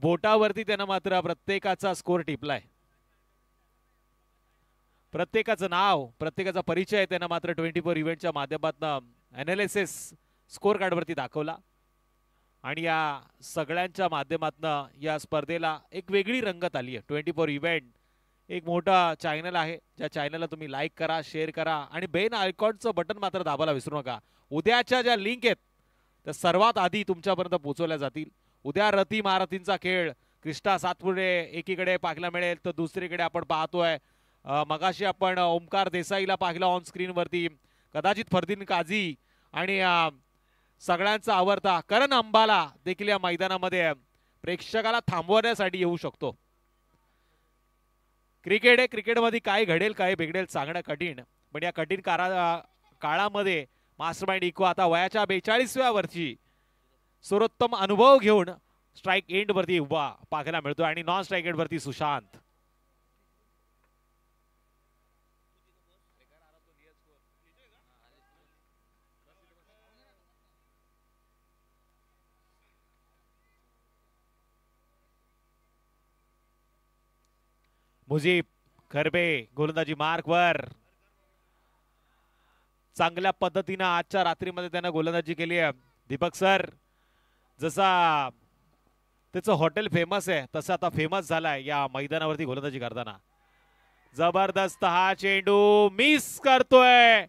बोटावरती त्यानं मात्र प्रत्येकाचा स्कोर टिपलाय. प्रत्येकाचं नाव प्रत्येकाचा परिचय त्यानं मात्र ट्वेंटी फोर इव्हेंटच्या माध्यमातून अनालिसिस स्कोर कार्डवरती दाखवला. आणि या सगळ्यांच्या माध्यमातून या स्पर्धेला एक वेगळी रंगत आली आहे. ट्वेंटी फोर इव्हेंट एक मोठा चॅनल आहे. ज्या चॅनलला तुम्ही लाईक करा शेअर करा आणि बेन आयकॉनचं बटन मात्र दाबायला विसरू नका. उद्याच्या ज्या लिंक आहेत त्या सर्वात आधी तुमच्यापर्यंत पोहोचवल्या जातील. उद्या रती महारथींचा खेळ. क्रिष्टा सातपुडे एकीकडे पाहायला मिळेल तर दुसरीकडे आपण पाहतोय मगाशी आपण ओमकार देसाईला पाहिलं ऑन स्क्रीनवरती कदाचित फरदीन काझी आणि सगळ्यांचा आवडता करण अंबाला देखील या मैदानामध्ये प्रेक्षकाला थांबवण्यासाठी येऊ शकतो. क्रिकेट आहे क्रिकेटमध्ये काय घडेल काय बिघडेल सांगणं कठीण. पण या कठीण काळा काळामध्ये मास्टरमाइंड इको आता वयाच्या बेचाळीसव्या वर्षी सर्वोत्तम अनुभव घेऊन स्ट्राईक एंड वरती उभा पाहायला मिळतो आणि नॉन स्ट्राईक एंड वरती सुशांत. मुजीब खरबे गोलंदाजी मार्क वर चांगल्या पद्धतीनं आजच्या रात्रीमध्ये त्यानं गोलंदाजी केली आहे. दीपक सर जसा त्याचं हॉटेल फेमस आहे तसं आता फेमस झालाय या मैदानावरती गोलंदाजी करताना. जबरदस्त हा चेंडू मिस करतोय.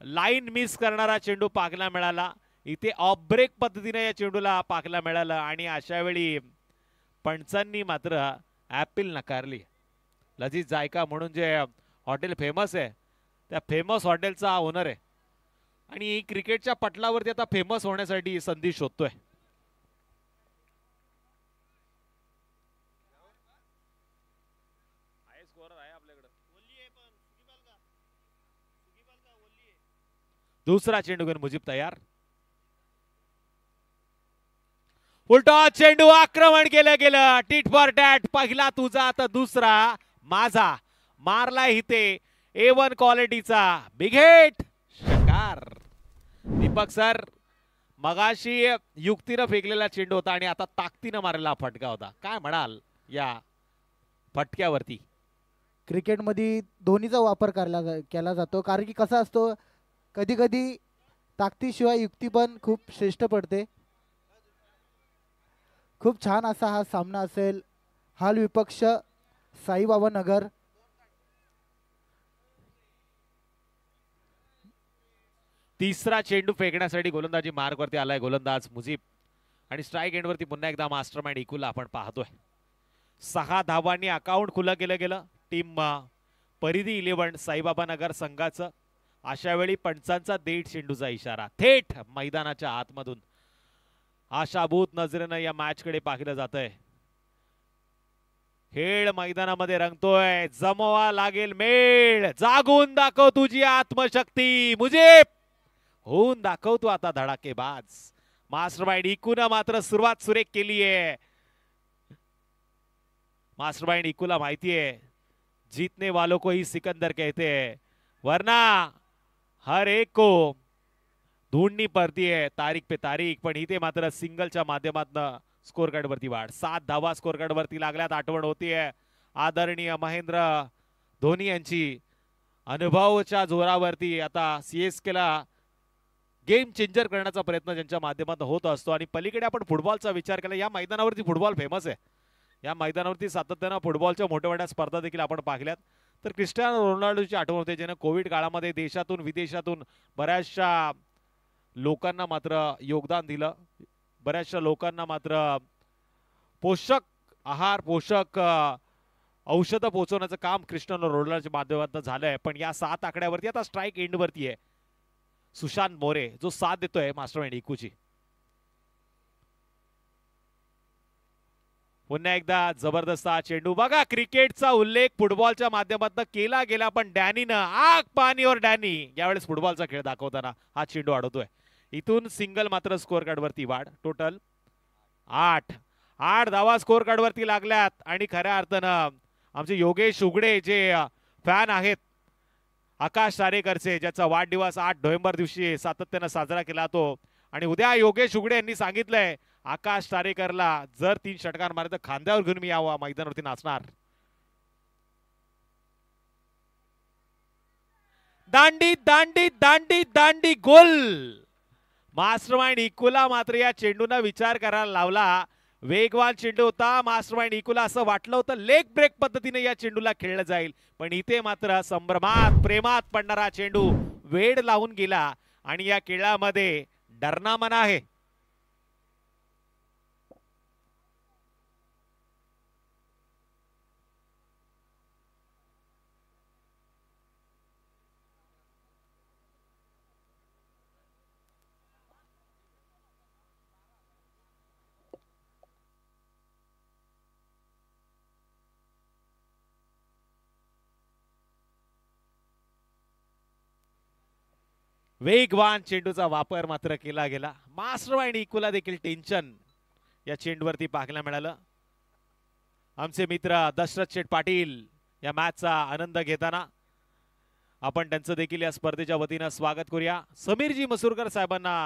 लाईन मिस करणारा चेंडू पाकला मिळाला. इथे ऑफ ब्रेक पद्धतीने या चेंडूला पाकला मिळाला आणि अशा वेळी पंचांनी मात्र ॲपिल नकारली. लजीज जायका म्हणून जे हॉटेल फेमस आहे त्या फेमस हॉटेलचा ओनर आहे. आणि क्रिकेटच्या पटलावरती आता फेमस होण्यासाठी संधी शोधतोय. दुसरा चेंडू घेऊन मुजीब तयार. उलटा चेंडू आक्रमण केलं गेलं. टीट फॉर टॅट पहिला तुझा तर दुसरा. माझा. मारला इथे ए वन क्वालिटीचा. बिघेट शकार. दीपक सर मगाशी युक्तीनं फेकलेला चेंडू होता आणि आता ताकदीनं मारलेला फटका होता. काय म्हणाल या फटक्यावरती? क्रिकेटमध्ये दोन्हीचा वापर करायला केला जातो. कारण की कसा असतो कधी कधी ताकदीशिवाय युक्ती पण खूप श्रेष्ठ पडते. खूप छान असा हा सामना असेल. हाल विपक्ष साईबाबा नगर. तिसरा चेंडू फेकण्यासाठी गोलंदाजी मार्गवरती आलाय गोलंदाज मुजीब. आणि स्ट्राईक एंडवरती पुन्हा एकदा मास्टर माइंड इकूला आपण पाहतोय. सहा धावांनी अकाउंट खुलं केलं गेलं. टीम परिधी इलेव्हन साईबाबा नगर संघाचं. अशा वेळी पंचांचा देठ चेंडूचा इशारा. थेट मैदानाच्या आतमधून. आशाभूत नजरेनं या मॅचकडे पाहिलं जात आहे खेळ मैदानामध्ये रंगतोय. जमवा लागेल मेळ. जागून दाखव तुझी आत्मशक्ती. मुझे होऊन दाखव तू आता धडाकेबाज. मास्टर माइंड इकून मात्र सुरुवात सुरेख केली आहे मास्टर माइंड इकूला माहितीये. जीतने वालों को ही सिकंदर कहते हैं. वरना हर एक को ढूंढनी पडती है तारीख पे तारीख पण इथे मात्र सिंगलच्या माध्यमातून स्कोर कार्ड वरती वाढ. सात धावा स्कोर कार्ड वरती लागल्यात आठवण होतीये आदरणीय महेंद्र धोनी यांची अनुभवाच्या जोरावरती आता सीएसके ला गेम चेंजर करण्याचा प्रयत्न ज्यांच्या माध्यमातून होत असतो. आणि पलीकडे आपण फुटबॉलचा विचार केला या मैदानावरती फुटबॉल फेमस आहे. या मैदानावरती सातत्यानं फुटबॉलच्या मोठ्या मोठ्या स्पर्धा देखील आपण पाहिल्यात. तर क्रिस्टियानो रोनाल्डोची आठवण होते ज्याने कोविड काळामध्ये देशातून विदेशातून बऱ्याचशा लोकांना मात्र योगदान दिलं. बऱ्याचशा लोकांना मात्र पोषक आहार पोषक औषधं पोहोचवण्याचं काम क्रिस्टियानो रोनाल्डोच्या माध्यमातून झालंय. पण या सात आकड्यावरती आता स्ट्राईक एंडवरती आहे. सुशांत मोरे जो साथ देतोय मास्टर माइंड इकूची पुन्हा एकदा जबरदस्त हा चेंडू. बघा क्रिकेटचा उल्लेख फुटबॉलच्या माध्यमातून केला गेला पण डॅनीनं आग पाणी और डॅनी. यावेळेस फुटबॉलचा खेळ दाखवताना हा चेंडू अडवतोय इथून सिंगल मात्र स्कोअर कार्डवरती वाढ. टोटल आठ. आठ धावा स्कोअर कार्डवरती लागल्यात. आणि खऱ्या अर्थानं आमचे योगेश उगडे जे फॅन आहेत आकाश सारेकरचे ज्याचा वाढदिवस आठ नोव्हेंबर दिवशी सातत्यानं साजरा केला तो आणि उद्या योगेश उगडे यांनी सांगितलंय आकाश तारेकरला जर तीन षटकार मारले तर खांद्यावर घेऊन मी यावा मैदानावरती नाचणार. दांडी दांडी दांडी दांडी गोल! मास्टरमाइंड इकुला मात्र या चेंडूना विचार करायला लावला. वेगवान चेंडू होता. मास्टरमाइंड इकुला असं वाटलं होतं लेग ब्रेक पद्धतीने या चेंडूला खेळलं जाईल. पण इथे मात्र संभ्रमात प्रेमात पडणारा चेंडू वेड लावून गेला. आणि या खेळामध्ये डरनामन आहे. वेगवान चेंडूचा वापर मात्र केला गेला. मास्टर आणि इकुला देखील टेन्शन या चेंडूवरती पाहायला मिळालं. आमचे मित्र दशरथ शेठ पाटील या मॅचचा आनंद घेताना आपण त्यांचं देखील या स्पर्धेच्या वतीनं स्वागत करूया. समीरजी मसूरकर साहेबांना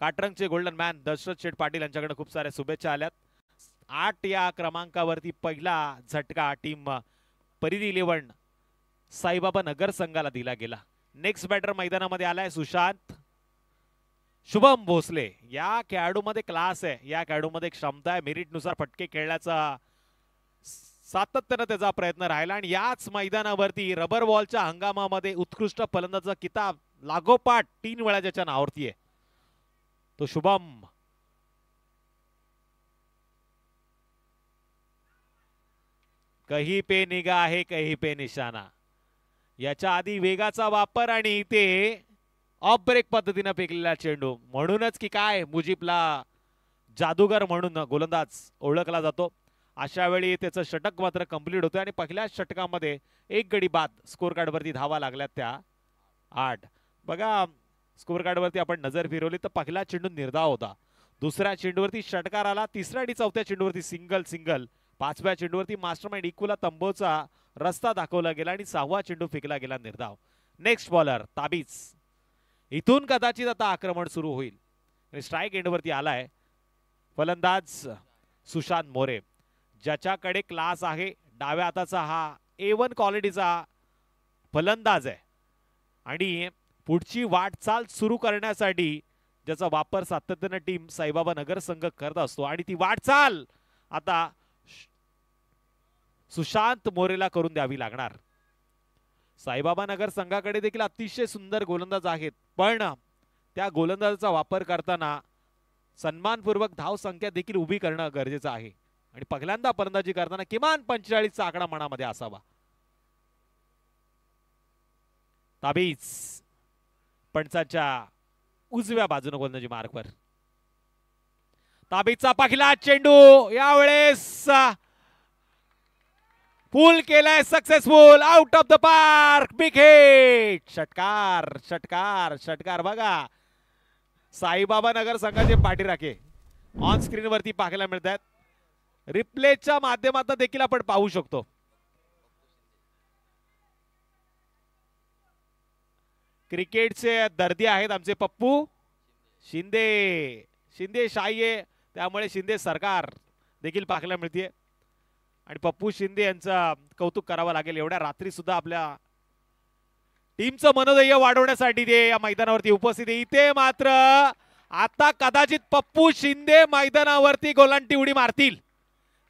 काटरंगचे गोल्डन मॅन दशरथ शेठ पाटील यांच्याकडे खूप साऱ्या शुभेच्छा आल्यात. आठ या क्रमांकावरती पहिला झटका टीम परिधी इलेव्हन साईबाबा नगर संघाला दिला गेला. नेक्स्ट बॅटर मैदानामध्ये आलाय सुशांत. शुभम भोसले. या खेळाडूमध्ये क्लास आहे. या खेळाडूमध्ये क्षमता आहे. मेरिटनुसार फटके खेळण्याचा सातत्यानं त्याचा प्रयत्न राहिला आणि याच मैदानावरती रबर बॉलच्या हंगामामध्ये उत्कृष्ट फलंदाचा किताब लागोपाठ तीन वेळा ज्याच्या नावावरती आहे. तो शुभम. कही पे निगा आहे कही पे निशाणा याच्या आधी वेगाचा वापर आणि इथे ऑफ ब्रेक पद्धतीनं फेकलेला चेंडू. म्हणूनच की काय मुजीबला जादूगर म्हणून गोलंदाज ओळखला जातो. अशा वेळी त्याचं षटक मात्र कंप्लीट होतं आणि पहिल्या षटकामध्ये एक गडी बाद स्कोर कार्डवरती धावा लागल्यात त्या आठ. बघा स्कोर कार्डवरती आपण नजर फिरवली तर पहिला चेंडू निर्धाव होता. दुसऱ्या चेंडूवरती षटकार आला तिसऱ्या आणि चौथ्या चेंडूवरती सिंगल सिंगल पाचव्या चेंडूवरती मास्टर माइंड इक्वला तंबोचा रस्ता दाखवला गेला आणि सहावा चेंडू फेकला गेला निर्धाव. नेक्स्ट बॉलर ताबीज. इथून कदाचित आता आक्रमण सुरू होईल. स्ट्राईक एंडवरती आलाय. फलंदाज सुशांत मोरे. ज्याच्याकडे क्लास आहे डाव्या हाताचा हा ए वन क्वालिटीचा फलंदाज आहे. आणि पुढची वाटचाल सुरू करण्यासाठी ज्याचा वापर सातत्यानं टीम साईबाबा नगर संघ करत असतो. आणि ती वाटचाल आता सुशांत मोरेला करून द्यावी लागणार. साईबाबा नगर संघाकडे देखील अतिशय सुंदर गोलंदाज आहेत. पण त्या गोलंदाजाचा वापर करताना सन्मानपूर्वक धाव संख्या देखील उभी करणं गरजेचं आहे. आणि पहिल्यांदा फलंदाजी करताना किमान पंचेचाळीसचा आकडा मनामध्ये असावा. ताबीज पंचाच्या उजव्या बाजूने गोलंदाजी मार्गवर. ताबीजचा पहिला चेंडू यावेळेस पूल केलाय successful out of the park big hit षटकार षटकार षटकार. बघा साईबाबा नगर संघाचे पाठीराखे ऑन स्क्रीन वरती पाहायला मिळत आहेत रिप्लेच्या माध्यमातून देखील आपण पाहू शकतो. क्रिकेटचे दर्दी आहेत आमचे पप्पू शिंदे. शिंदे शाही आहे त्यामुळे शिंदे सरकार देखील पाहायला मिळते आणि पप्पू शिंदे यांचं कौतुक करावं लागेल. एवढ्या रात्री सुद्धा आपल्या टीमचं मनोधैर्य वाढवण्यासाठी ते या मैदानावरती उपस्थित आहे. इथे मात्र आता कदाचित पप्पू शिंदे मैदानावरती गोलांटी उडी मारतील.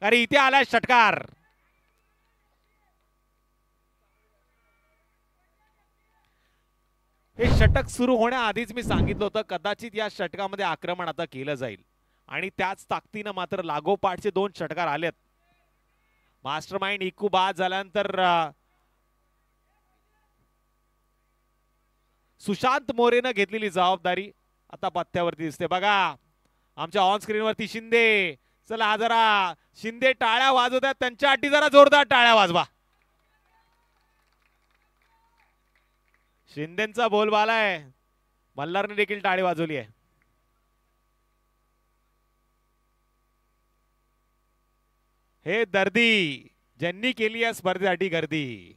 कारण इथे आला षटकार. हे षटक सुरू होण्याआधीच मी सांगितलं होतं कदाचित या षटकामध्ये आक्रमण आता केलं जाईल. आणि त्याच ताकदीनं मात्र लागोपाठचे दोन षटकार आलेत. मास्टर माइंड इकू बाद झाल्यानंतर सुशांत मोरेनं घेतलेली जबाबदारी आता पत्त्यावरती दिसते. बघा आमच्या ऑन स्क्रीनवरती शिंदे. चला जरा शिंदे टाळ्या वाजवत आहेत त्यांच्या अटी जरा जोरदार टाळ्या वाजवा. शिंदेचा बोलबाला आहे. मल्हारने देखील टाळी वाजवली आहे. हे दर्दी ज्यांनी केली या स्पर्धेसाठी गर्दी.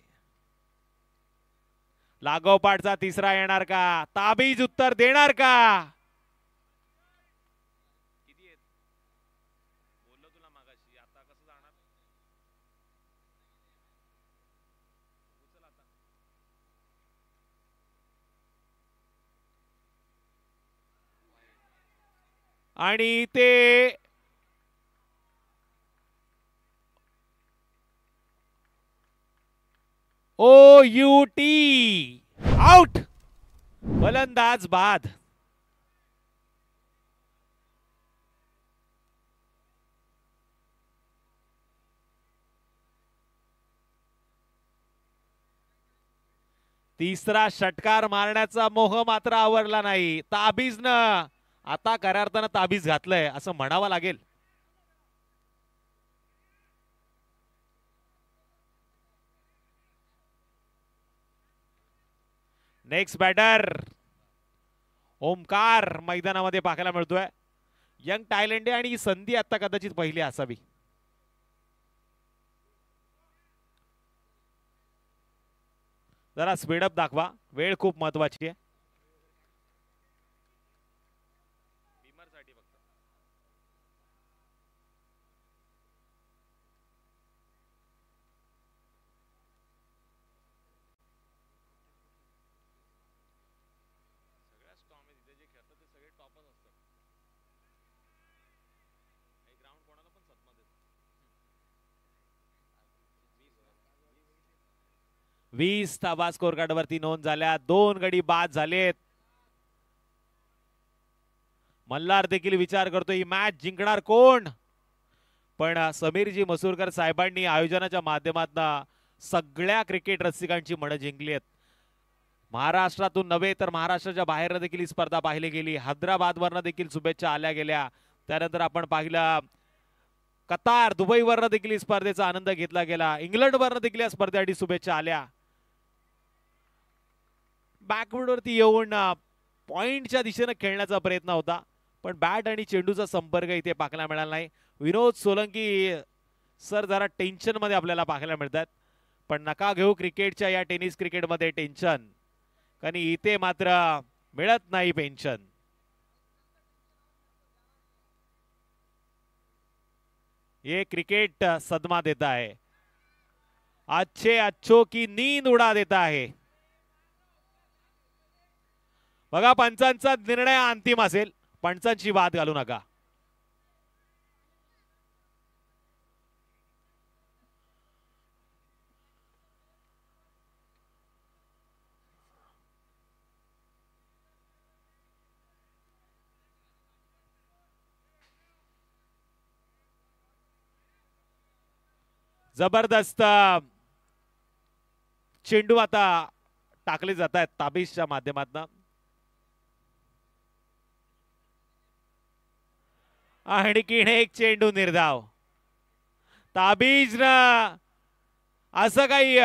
लागोपाठचा तिसरा येणार का? ताबीज उत्तर देणार का? आणि ते ओ यू टी आउट फलंदाज बाद. तिसरा षटकार मारण्याचा मोह मात्र आवरला नाही. ताबीजनं आता खऱ्या अर्थानं ताबीज घातलंय असं म्हणावं लागेल. नेक्स्ट बॅटर ओमकार मैदानामध्ये पाहायला मिळतोय. यंग टायलंडे आणि ही संधी आता कदाचित पहिली असावी. जरा स्पीडअप दाखवा. वेळ खूप महत्वाची आहे. वीस धावा स्कोर कार्डवरती नोंद झाल्या. दोन गडी बाद झालेत. मल्हार देखील विचार करतो ही मॅच जिंकणार कोण? पण समीरजी मसूरकर साहेबांनी आयोजनाच्या माध्यमातून सगळ्या क्रिकेट रसिकांची मनं जिंकली आहेत. महाराष्ट्रातून नव्हे तर महाराष्ट्राच्या बाहेरनं देखील ही स्पर्धा पाहिली गेली. हैदराबादवरनं देखील शुभेच्छा आल्या गेल्या. त्यानंतर आपण पाहिलं कतार दुबईवरनं देखील स्पर्धेचा आनंद घेतला गेला. इंग्लंडवरनं देखील या स्पर्धेसाठी शुभेच्छा आल्या. बॅकवर्डवरती येऊन पॉईंटच्या दिशेनं खेळण्याचा प्रयत्न होता. पण बॅट आणि चेंडूचा संपर्क इथे पाहायला मिळाला नाही. विनोद सोलंकी सर जरा टेन्शनमध्ये आपल्याला पाहायला मिळतात. पण नका घेऊ क्रिकेटच्या या टेनिस क्रिकेटमध्ये टेन्शन कारण इथे मात्र मिळत नाही पेन्शन ये क्रिकेट सदमा देता है अच्छे अच्छो की नींद उडा देता है बघा पंचांचा निर्णय अंतिम असेल. पंचांची वाद घालू नका. जबरदस्त. चेंडू आता टाकले जात आहेत ताबीजच्या माध्यमातून. आणखीन एक चेंडू निर्धाव. ताबीज न असं काही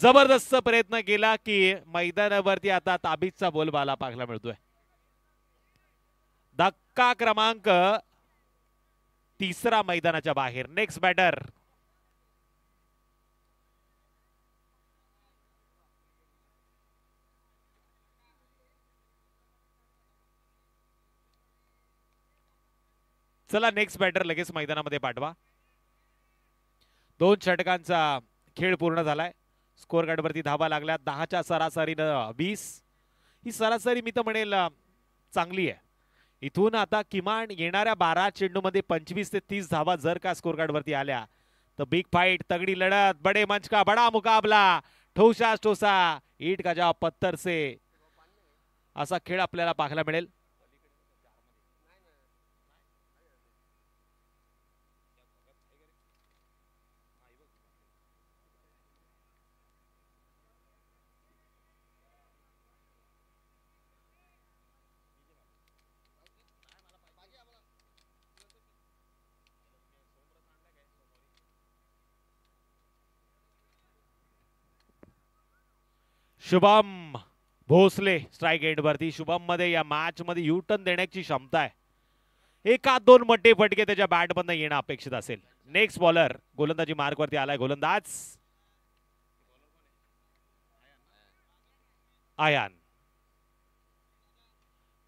जबरदस्त प्रयत्न केला की मैदानावरती आता ताबीजचा बोलबाला पाहायला मिळतोय. धक्का क्रमांक तिसरा मैदानाच्या बाहेर. नेक्स्ट बॅटर चला नेक्स्ट बॅटर लगेच मैदानामध्ये पाठवा. दोन षटकांचा खेळ पूर्ण झालाय. स्कोर कार्डवरती धावा लागल्या. दहाच्या सरासरीनं वीस. ही सरासरी मी तर म्हणेल चांगली आहे. इथून आता किमान येणाऱ्या बारा चेंडूमध्ये पंचवीस ते तीस धावा जर का स्कोर कार्डवरती आल्या तर बिग फाईट तगडी लढत बडे मंच का बडा मुकाबला ठोसा ठोसा ईट का जा पत्थर से असा खेळ आपल्याला पाहायला मिळेल. शुभम भोसले स्ट्राईक एंड वरती. शुभममध्ये या मॅच मध्ये युटर्न देण्याची क्षमता आहे. एका दोन मट्टे फटके त्याच्या बॅट मधनं येणं अपेक्षित असेल. नेक्स्ट बॉलर गोलंदाजी मार्क वरती आलाय गोलंदाज. Ayan.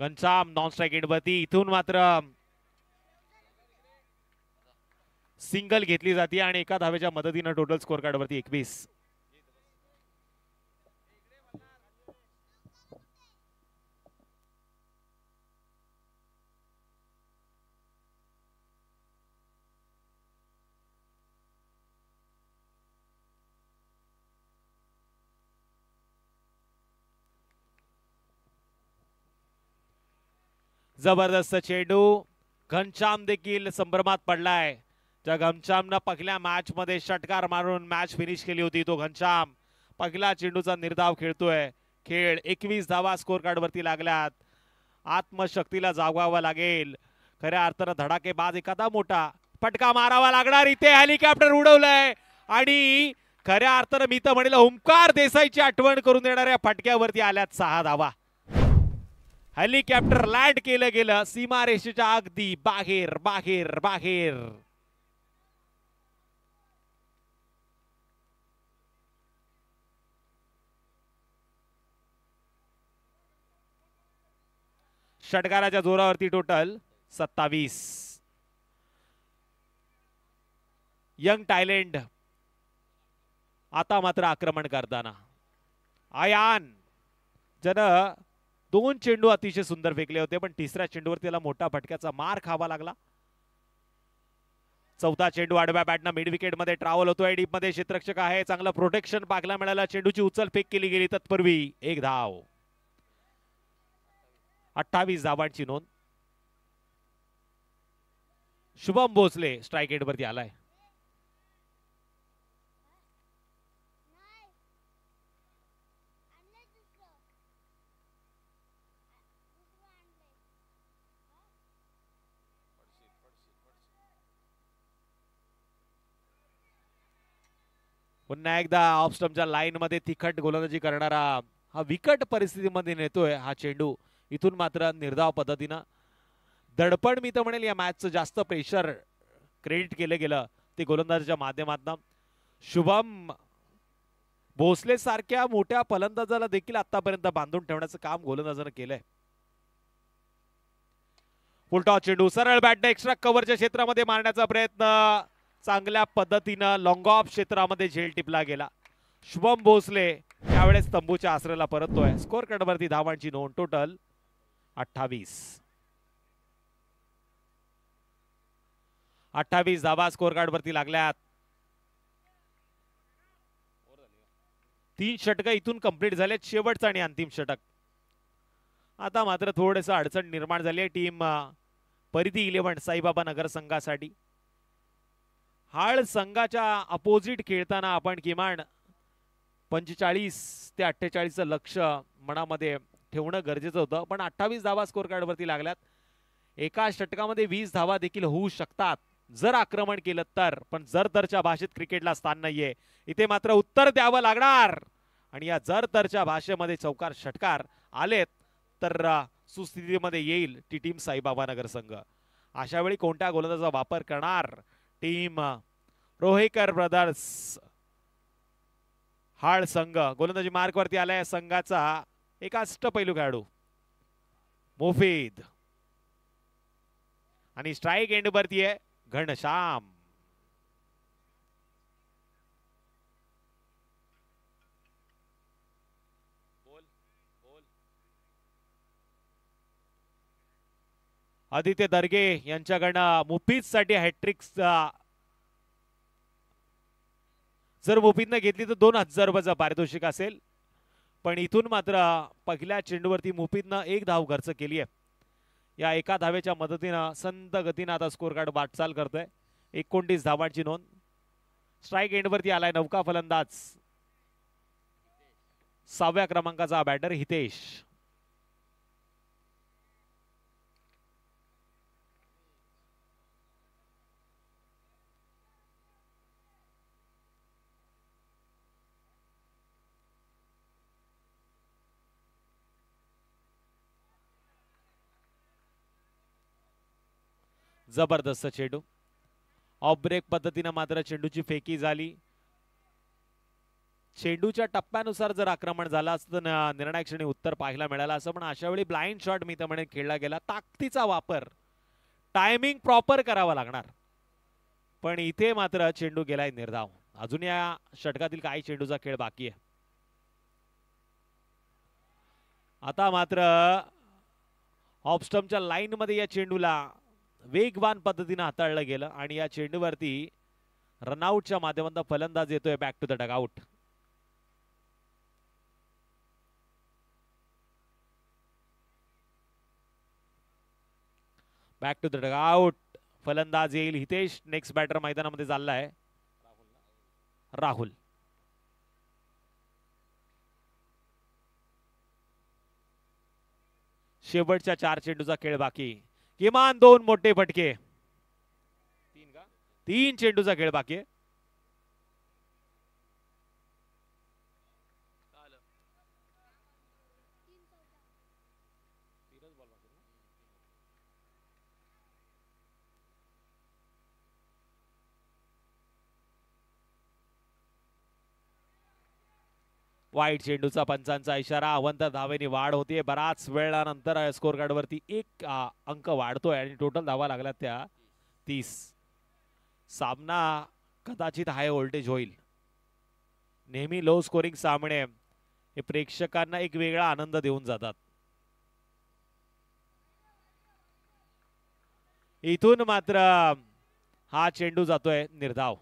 Ghanshyam non strike end वरती. इथून मात्र सिंगल घेतली जाते आणि एका धावेच्या मदतीनं टोटल स्कोर कार्ड वरती एकवीस. जबरदस्त चेंडू. घनश्याम देखील संभ्रमात पडलाय. त्या घनश्यामनं पहिल्या मॅच मध्ये षटकार मारून मॅच फिनिश केली होती तो घनश्याम. पहिला चेंडूचा निर्धाव खेळतोय. खेळ एकवीस धावा स्कोर कार्ड वरती लागल्यात. आत्मशक्तीला जागवावं लागेल. खऱ्या अर्थानं धडाकेबाज एखादा मोठा फटका मारावा लागणार. इथे हेलिकॉप्टर उडवलंय. आणि खऱ्या अर्थानं मी तर म्हणेल ओंकार देसाईची आठवण करून देणाऱ्या फटक्यावरती आल्यात सहा धावा. हेलिकॉप्टर लँड केलं गेलं सीमारेषेच्या अगदी बाहेर बाहेर बाहेर. षटकाराच्या जोरावरती टोटल सत्तावीस. यंग टायलंड आता मात्र आक्रमण करताना. आयान ज्यानं दोन चेंडू अतिशय सुंदर फेकले होते पण तिसऱ्या चेंडूवर त्याला मोठा फटक्याचा मार खावा लागला. चौथा चेंडू आडव्या बॅटनं मिड विकेटमध्ये ट्रॅव्हल होतोय डीपमध्ये क्षेत्ररक्षक आहे चांगलं प्रोटेक्शन पागला मिळालं चेंडूची उचल फेक केली गेली तत्पूर्वी. एक धाव. अठ्ठावीस धावांची नोंद. शुभम भोसले स्ट्राईक एंड वरती आलाय. पुन्हा एकदा ऑफ स्टंपच्या लाईन मध्ये तिखट गोलंदाजी करणारा हा विकट परिस्थितीमध्ये नेतोय हा चेंडू. इथून मात्र निर्धाव पद्धतीनं. दडपण मी तर म्हणेल या मॅचचं जास्त प्रेशर क्रेडिट केलं गेलं ते गोलंदाजाच्या माध्यमातून. शुभम भोसले सारख्या मोठ्या फलंदाजाला देखील आतापर्यंत बांधून ठेवण्याचं काम गोलंदाजानं केलंय. फुलटॉस चेंडू सरळ बॅटने एक्स्ट्रा कव्हरच्या क्षेत्रामध्ये मारण्याचा प्रयत्न. चांगल्या पद्धतीनं लॉंग ऑफ क्षेत्रामध्ये झेल टिपला गेला. शुभम भोसले त्यावेळेस तंबूच्या आसऱ्याला परततोय. स्कोर कार्डवरती धावांची नोंद. टोटल अठ्ठावीस. अठ्ठावीस धावा स्कोर कार्डवरती लागल्यात. तीन षटक इथून कंप्लीट झालेत. शेवटचं आणि अंतिम षटक. आता मात्र थोडस अडचण निर्माण झाली आहे. टीम परिधी इलेव्हन साईबाबा नगर संघासाठी हाळ संघाच्या अपोजिट खेळताना आपण किमान पंचेचाळीस ते अठ्ठेचाळीसचं लक्ष मनामध्ये ठेवणं गरजेचं होतं. पण अठ्ठावीस धावा स्कोर कार्डवरती लागल्यात. एका षटकामध्ये वीस धावा देखील होऊ शकतात. जर आक्रमण केलं तर पण जर तरच्या भाषेत क्रिकेटला स्थान नाहीये. इथे मात्र उत्तर द्यावं लागणार. आणि या जर तरच्या भाषेमध्ये चौकार षटकार आलेत तर सुस्थितीमध्ये येईल ती टीम साईबाबा नगर संघ अशा वेळी कोणत्या गोलंदाजाचा वापर करणार टीम रोहेकर ब्रदर्स हाळ संघ. गोलंदाजी मार्कवरती आलाय संघाचा एक अष्टपैलू खेळाडू. मोफीद. आणि स्ट्राईक एंड वरती आहे घनश्याम. आदित्य दर्गे यांच्याकडनं मुफीदसाठी हॅट्रिक्सचा जर मोपीतनं घेतली तर दोन हजार रुपयाचा पारितोषिक असेल. पण इथून मात्र पहिल्या चेंडूवरती मोपीतनं एक धाव खर्च केली आहे या एका धावेच्या मदतीनं संत गतीनं आता स्कोर कार्ड वाटचाल करतोय. एकोणतीस धावांची नोंद. स्ट्राईक एंडवरती आलाय नौका फलंदाज. सहाव्या क्रमांकाचा बॅटर हितेश. जबरदस्त चेंडू. ऑफ ब्रेक पद्धतीनं मात्र चेंडूची फेकी झाली. चेंडूच्या टप्प्यानुसार जर आक्रमण झालं असतं तर निर्णय क्षणी उत्तर पाहायला मिळालं असं. पण अशा वेळी ब्लाइंड शॉट मी तर म्हणेन खेळला गेला. ताकदीचा वापर. टायमिंग प्रॉपर करावा लागणार. पण इथे मात्र चेंडू गेलाय निर्धाव. अजून या षटकातील काही चेंडूचा खेळ बाकी आहे. आता मात्र ऑफस्टमच्या लाईन मध्ये या चेंडूला वेगवान पद्धतीनं हाताळलं गेलं आणि या चेंडूवरती रनआउटच्या माध्यमातून फलंदाज येतोय back to the dugout back to the dugout फलंदाज येईल. हितेश नेक्स्ट बॅटर मैदानामध्ये चाललाय. राहुल. शेवटच्या चार चेंडूचा खेळ बाकी. किमान दोन मोठे फटके. तीन का? तीन चेंडूचा खेळ बाकी आहे. वाईट चेंडूचा पंचांचा इशारा अवंत धावेने वाढ होते बराच वेळानंतर स्कोर कार्डवरती एक अंक वाढतोय आणि टोटल धावा लागला त्या तीस. सामना कदाचित हाय व्होल्टेज होईल. नेहमी लो स्कोरिंग सामने. हे प्रेक्षकांना एक वेगळा आनंद देऊन जातात. इथून मात्र हा चेंडू जातोय निर्धाव.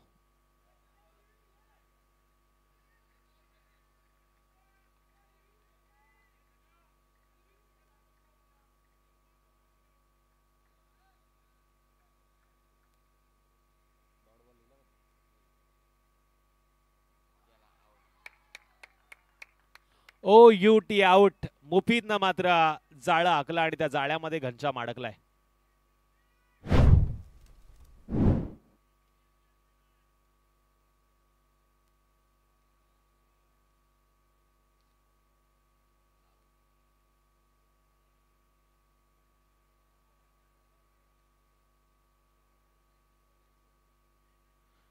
O U T out. मुफीदनं मात्र जाळं आखलं आणि त्या जाळ्यामध्ये घनश्याम अडकलाय.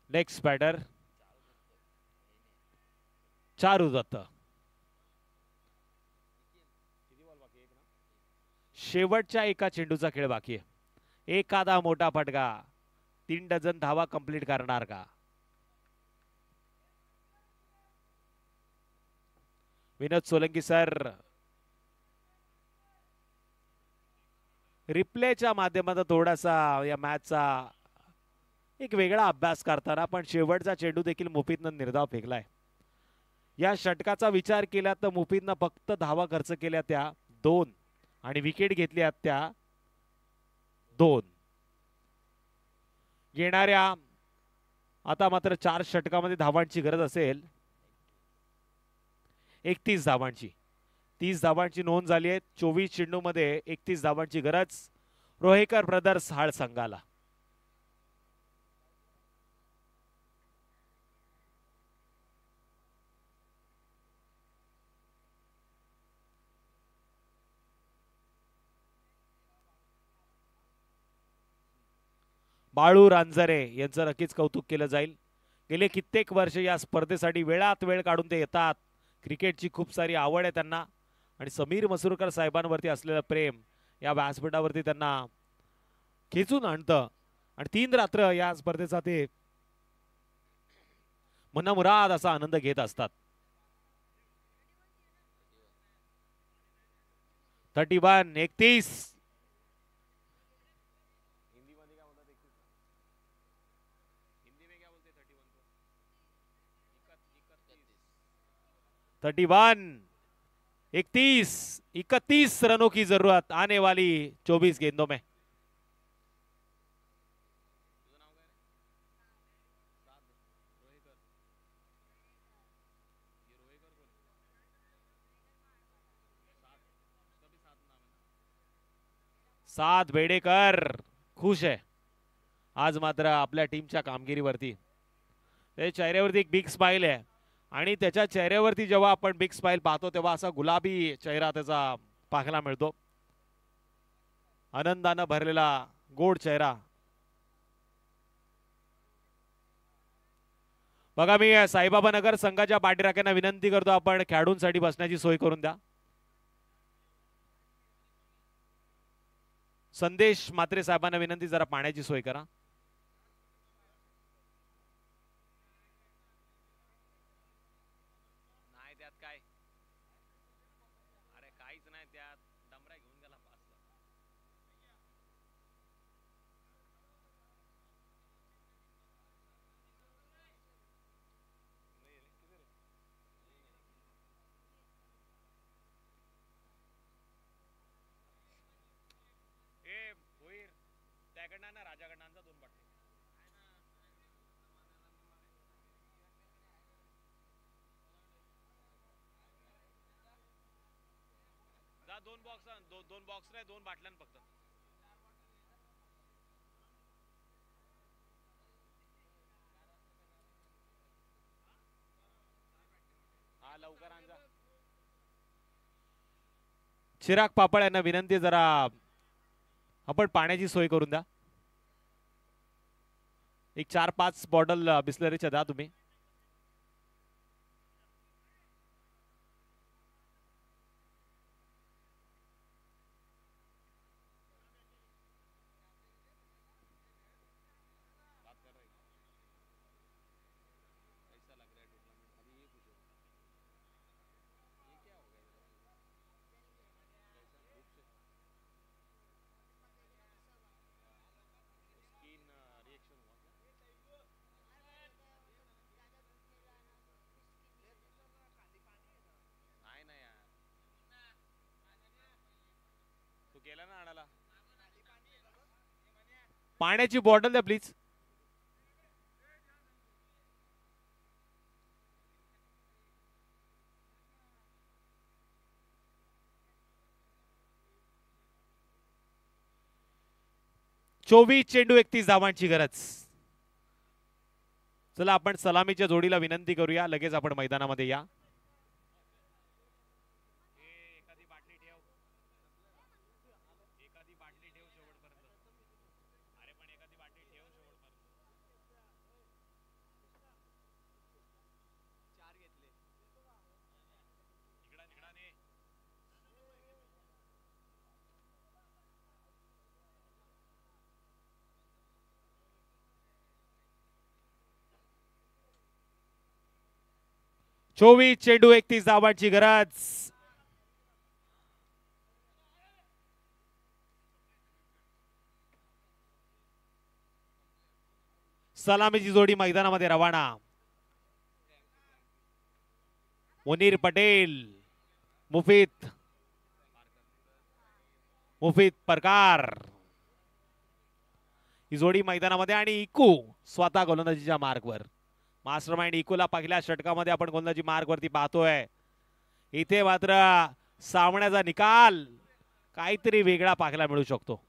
नेक्स्ट बॅटर चारू दत्त शेवटच्या एका चेंडूचा खेळ बाकी आहे. एखादा मोठा फटका. तीन डझन धावा कंप्लीट करणार का? विनोद सोलंकी सर. रिप्लेच्या माध्यमातून थोडासा या मॅचचा एक वेगळा अभ्यास करताना पण शेवटचा चेंडू देखील मुफीदनं निर्धाव फेकलाय. या षटकाचा विचार केला तर मुफीदनं फक्त धावा खर्च केल्या त्या दोन. आणि विकेट घेतल्या त्या दोन. येणाऱ्या आता मात्र चार षटकामध्ये धावांची गरज असेल. एकतीस धावांची. तीस धावांची नोंद झाली आहे. चोवीस चेंडूमध्ये एकतीस धावांची गरज. रोहेकर ब्रदर्स हाळ संघाला. बाळू रांजरे यांचं नक्कीच कौतुक केलं जाईल. गेले कित्येक वर्ष या स्पर्धेसाठी वेळात वेळ काढून ते येतात. क्रिकेटची खूप सारी आवड आहे त्यांना. आणि समीर मसुरकर साहेबांवरती असलेलं प्रेम या व्यासपीठावरती त्यांना खेचून आणतं. आणि तीन रात्र या स्पर्धेचा ते मनमुराद असा आनंद घेत असतात. थर्टी वन एकतीस. थर्टी वन, इकतीस इकतीस रनों की ज़रूरत आने वाली चौबीस गेंदों में। सात बेडेकर, खुश आहे आज मात्र आपल्या टीमच्या कामगिरीवरती. त्याच्या चेहऱ्यावरती एक बिग स्माइल आहे. आणि त्याच्या चेहऱ्यावरती जेव्हा आपण बिग स्माईल पाहतो तेव्हा असा गुलाबी चेहरा त्याचा पाहायला मिळतो. आनंदानं भरलेला गोड चेहरा. बघा मी साईबाबा नगर संघाच्या पाठीराख्यांना विनंती करतो आपण खेळाडूंसाठी बसण्याची सोय करून द्या. संदेश मात्रे साहेबांना विनंती जरा पाण्याची सोय करा नाही त्यात काय अरे काहीच नाही त्यात डमरा घेऊन गेला पाच ए भोईर माझ्याकडनं ना राजाकडनं दोन बाटली जा दोन बॉक्स दोन दोन बॉक्स नाही दोन बाटल्यान फक्त. हा लवकर आणजा चिराग पापड यांना विनंती जरा. आपण पाण्याची सोय करून द्या. एक चार पाच बॉटल बिस्लरीच्या द्या तुम्ही नाही नाही यार तू गेला ना आणायला पाण्याची बॉटल द्या प्लीज चोवीस चेंडू एकतीस धावांची गरज. चला आपण सलामीच्या जोडीला विनंती करूया. लगेच आपण मैदानामध्ये या एखादी बाटली ठेव एखादी बाटली ठेव शेवटपर्यंत अरे पण एखादी बाटली ठेव शेवटपर्यंत चार घेतले इकडा तिकडा ने चोवीस चेंडू एकतीस धावांची गरज. सलामीची जोडी मैदानामध्ये रवाना. मुनीर पटेल मुफीत मुफीत परकार. ही जोडी मैदानामध्ये आणि इकू स्वतः गोलंदाजीच्या मार्गवर. मास्टर माइंड इकूला पहिल्या षटकामध्ये आपण गोलंदाजी मार्कवरती पाहतोय. इथे मात्र सामन्याचा निकाल काहीतरी वेगळा पाहायला मिळू शकतो.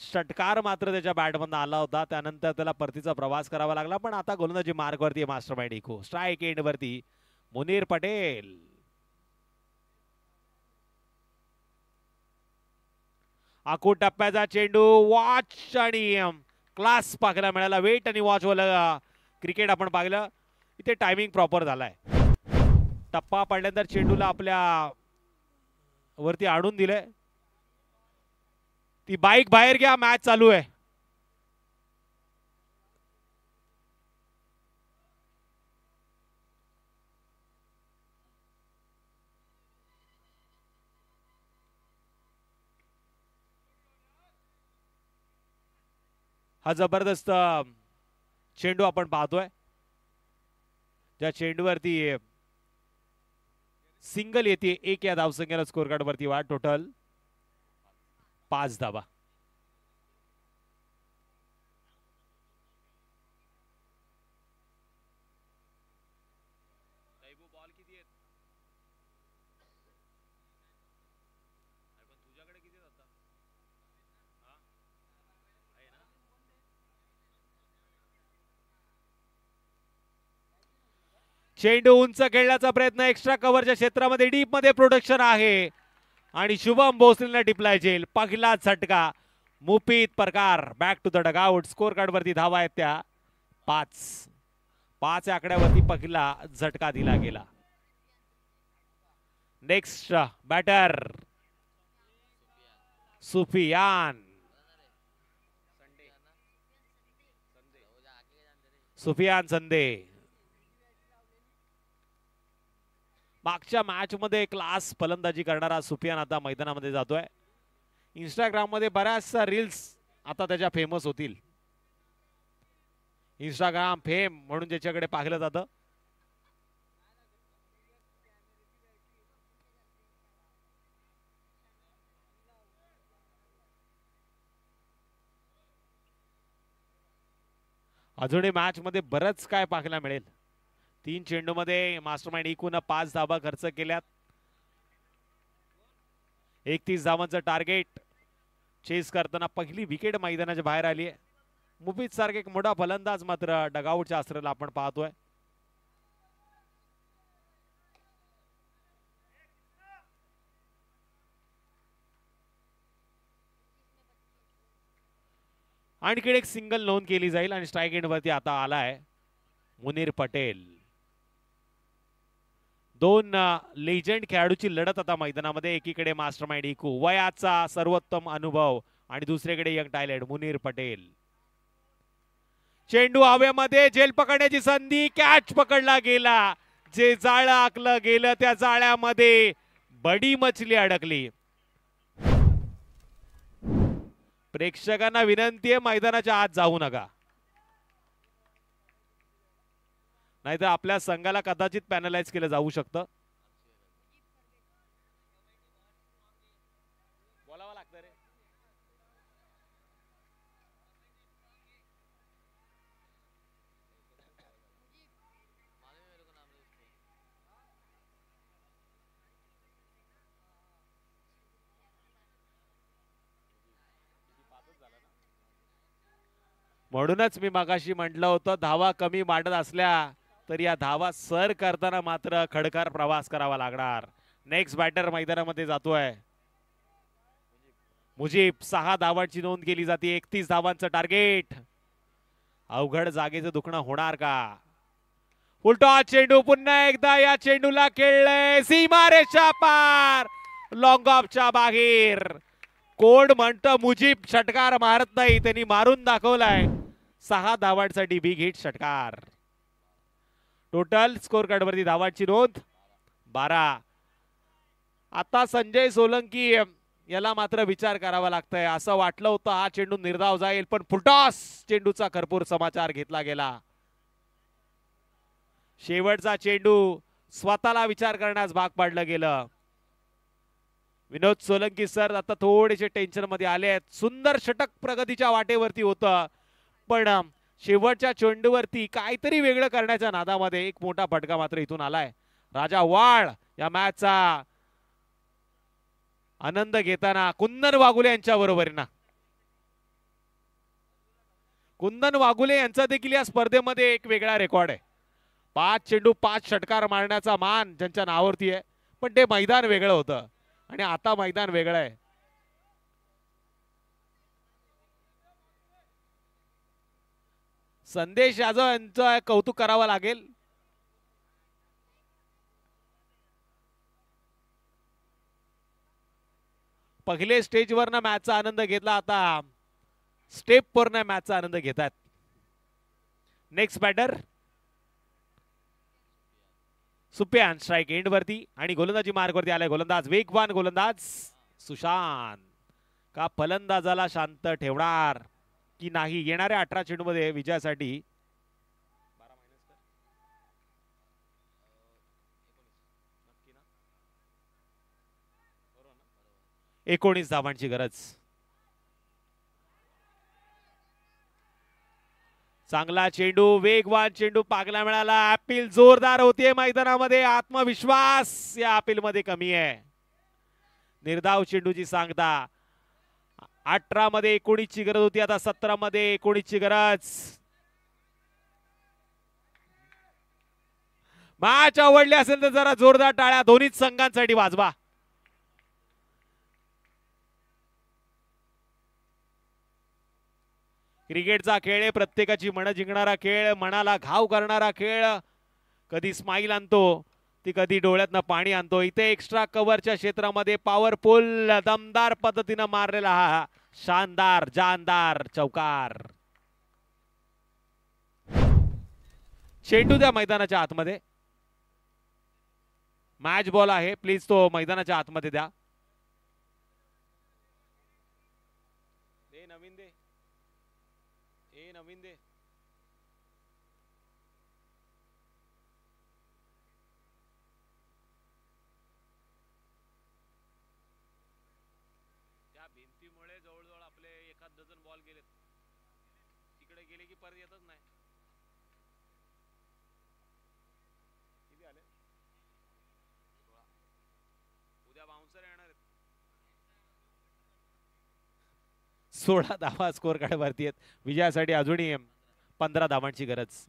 षटकार मात्र त्याच्या बॅटमधून आला होता. त्यानंतर त्याला परतीचा प्रवास करावा लागला. पण आता गोलंदाजी मार्गवरती मास्टर माइंड इको स्ट्राईक एंड वरती मुनीर पटेल. आकू टप्प्याचा चेंडू वॉच आणि क्लास पाहायला मिळाला. वेट आणि वॉच वाला क्रिकेट आपण पाहिलं. इथे टायमिंग प्रॉपर झालाय. टप्पा पडल्यानंतर चेंडूला आपल्या वरती आणून दिलंय. ती बाईक बाहेर घ्या मॅच चालू आहे. हा जबरदस्त चेंडू आपण पाहतोय. ज्या चेंडूवरती सिंगल येते एक या धावसंख्येला स्कोर कार्ड वरती वाढ टोटल पाच धावा बॉल किती आहेत पण तुझ्याकडे किती आहेत आता हा? आहे ना? चेंडू उंच खेळण्याचा प्रयत्न एक्स्ट्रा कव्हरच्या क्षेत्रामध्ये डीपमध्ये प्रोडक्शन आहे. आणि शुभम भोसलेला डिप्लाय जेल. पहिला झटका. मुपीत प्रकार. Back to the dugout score card वरती धावा आहेत त्या. पाच. पाच आकड्यावरती पहिला झटका दिला गेला. Next batter Sufiyan. Sufiyan Sande. मागच्या मॅचमध्ये क्लास फलंदाजी करणारा सुफियान आता मैदानामध्ये जातोय. इंस्टाग्राममध्ये बऱ्याचशा रील्स आता त्याच्या फेमस होतील. इंस्टाग्राम फेम म्हणून ज्याच्याकडे पाहिलं जातं. अजूनही मॅचमध्ये बरंच काय पाहायला मिळेल. तीन चेंडूमध्ये मास्टरमाइंड एकूण पाच धाबा खर्च केल्यात. एकतीस धावांचं टार्गेट. चेस करताना पहिली विकेट मैदानाच्या बाहेर आली आहे. मुफीद सारखे एक मोठा फलंदाज मात्र डगाऊटच्या अस्त्राला आपण पाहतोय. आणखी एक सिंगल नोंद केली जाईल आणि स्ट्राईक एंड वरती आता आलाय मुनीर पटेल. दोन लेजंड खेळाडूची लढत आता मैदानामध्ये. एकीकडे मास्टर माइंड इकू वयाचा सर्वोत्तम अनुभव आणि दुसरीकडे यंग टायलेट मुनीर पटेल. चेंडू हवेमध्ये जेल पकडण्याची संधी कॅच पकडला गेला. जे जाळं आखलं गेलं त्या जाळ्यामध्ये बडी मछली अडकली. प्रेक्षकांना विनंती आहे मैदानाच्या आत जाऊ नका. नाहीतर आपल्या संघाला कदाचित पॅनलाइज केलं जाऊ शकतं. म्हणूनच मी मागाशी म्हटलं होतं धावा कमी मांडत असल्या तर या धावा सर करताना मात्र खडकार प्रवास करावा लागणार. नेक्स्ट बॅटर मैदानामध्ये जातोय. मुजीब सहा धावांची नोंद केली जाते. एकतीस धावांचं टार्गेट अवघड जागेचं दुखणं होणार का? उलटा चेंडू पुन्हा एकदा या चेंडूला खेळलंय. सीमारेषा पार. लॉंग ऑफच्या बाहेर. कोण म्हणतं मुजीब षटकार मारत नाही त्यांनी मारून दाखवलाय. सहा धावांसाठी बिग हिट षटकार. टोटल स्कोर कार्ड वरती धावांची नोंद. बारा. आता संजय सोलंकी याला मात्र विचार करावा लागतंय. असं वाटलं होतं हा चेंडू निर्धाव जाईल पण फुटॉस चेंडूचा खरपूर समाचार घेतला गेला. शेवटचा चेंडू स्वतःला विचार करण्यास भाग पाडलं गेलं. विनोद सोलंकी सर आता थोडेसे टेन्शनमध्ये आले आहेत सुंदर षटक प्रगतीच्या वाटेवरती होतं. पण शेवटच्या चेंडूवरती काहीतरी वेगळं करण्याच्या नादामध्ये एक मोठा फटका मात्र इथून आलाय. राजा वाळ या मॅचचा आनंद घेताना कुंदन वाघुले यांच्या बरोबर ना कुंदन वाघुले यांचा देखील या स्पर्धेमध्ये एक वेगळा रेकॉर्ड आहे. पाच चेंडू पाच षटकार मारण्याचा मान ज्यांच्या नावावरती आहे पण ते मैदान वेगळं होतं. आणि आता मैदान वेगळं आहे. संदेश यादव यांचं कौतुक करावं लागेल. पहिले स्टेजवरनं मॅचचा आनंद घेतला आता स्टेपवरनं मॅचचा आनंद घेतात. Next batter Sufiyan strike end वरती आणि गोलंदाजी मार्गवरती आलाय गोलंदाज. वेगवान गोलंदाज सुशांत. का फलंदाजाला शांत ठेवणार? की नाही? येणाऱ्या अठरा चेंडूमध्ये विजयासाठी एकोणीस धावांची गरज. चांगला चेंडू वेगवान चेंडू पागला मिळाला. अपील जोरदार होतीये मैदानामध्ये. आत्मविश्वास या अपील मध्ये कमी आहे. निर्धाव चेंडूची सांगता. अठरा मध्ये एकोणीसची गरज होती आता सतरा मध्ये एकोणीसची गरज. मॅच आवडली असेल तर जरा जोरदार टाळ्या दोन्ही संघांसाठी वाजवा. क्रिकेटचा खेळ आहे प्रत्येकाची मन जिंकणारा खेळ मनाला घाव करणारा खेळ. कधी स्माईल आणतो ती कधी डोळ्यातनं पाणी आणतो. इथे एक्स्ट्रा कव्हरच्या क्षेत्रामध्ये पॉवरफुल दमदार पद्धतीनं मारलेला हा. शानदार जानदार चौकार. चेंडू द्या मैदानाच्या आतमध्ये. मॅच बॉल आहे प्लीज तो मैदानाच्या आतमध्ये द्या दे नवीन दे ए नवीन दे त्या भिंतीमुळे जवळजवळ आपले एखाद डझन बॉल गेलेत तिकडे गेले की परत येतच नाही सोळा धावा स्कोअर कार्डवरती आहेत. विजयासाठी अजूनही पंधरा धावांची गरज.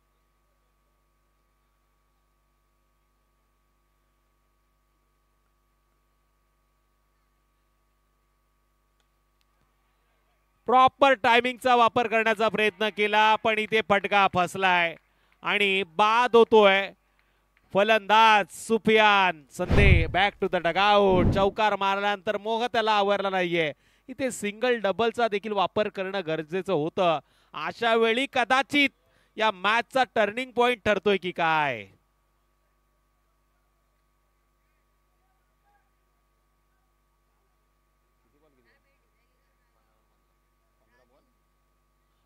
प्रॉपर टायमिंगचा वापर करण्याचा प्रयत्न केला पण इथे फटका फसलाय. आणि बाद होतोय. फलंदाज Sufiyan. Sande back to the dugout चौकार मारल्यानंतर मोह त्याला आवरला नाहीये. इथे सिंगल डबलचा देखील वापर करणं गरजेचं होतं. अशा वेळी कदाचित या मॅचचा टर्निंग पॉइंट ठरतोय की काय?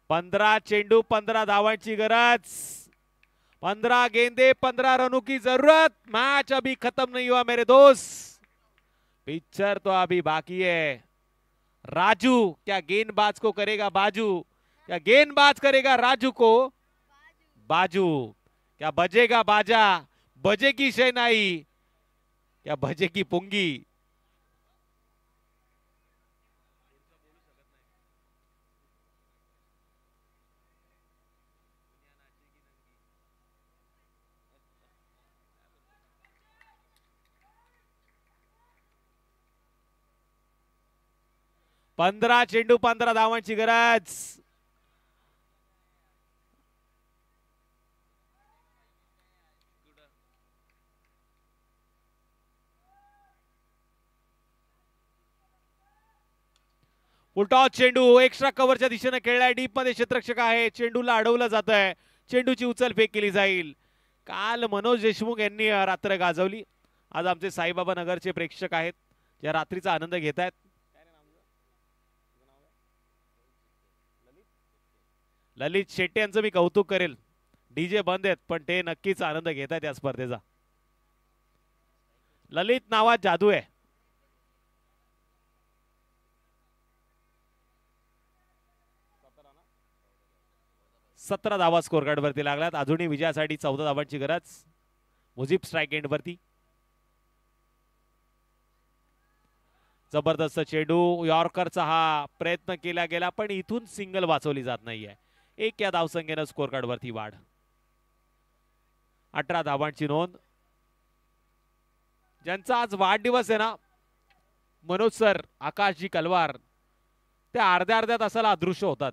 पंधरा चेंडू पंधरा धावांची गरज. पंद्रह गेंदे पंद्रह रनों की जरूरत. मैच अभी खत्म नहीं हुआ मेरे दोस्त. पिक्चर तो अभी बाकी है. राजू, क्या गेंदबाज को करेगा बाजू? क्या गेंदबाज करेगा राजू को? बाजू। क्या बजेगा बाजा? बजेगी शहनाई? क्या बजेगी पुंगी? पंधरा चेंडू पंधरा धावांची गरज. उलटा चेंडू एक्स्ट्रा कव्हरच्या दिशेने खेळलाय. डीपमध्ये क्षेत्रक्षक आहे. चेंडूला अडवलं जात आहे चेंडूची उचल फेक केली जाईल. काल मनोज देशमुख यांनी रात्र गाजवली. आज आमचे साईबाबा नगरचे प्रेक्षक आहेत. ज्या रात्रीचा आनंद घेत आहेत ललित शेट्टी यांचं मी कौतुक करेल. डीजे बंद आहेत पण ते नक्कीच आनंद घेत आहेत या स्पर्धेचा. ललित नावात जादू आहे. सतरा धावा स्कोर वरती लागल्यात. अजूनही विजयासाठी चौदा धावांची गरज. मुझीब स्ट्राईक एंड वरती. जबरदस्त चेंडू. यॉर्करचा हा प्रयत्न केला गेला पण इथून सिंगल वाचवली जात नाहीये. एक या धावसंख्येनं स्कोर कार्ड वरती वाढ. अठरा धावांची नोंद. ज्यांचा आज वाढदिवस आहे ना मनोज सर आकाशजी कलवार ते अर्ध्या अर्ध्या तासाला अदृश्य होतात.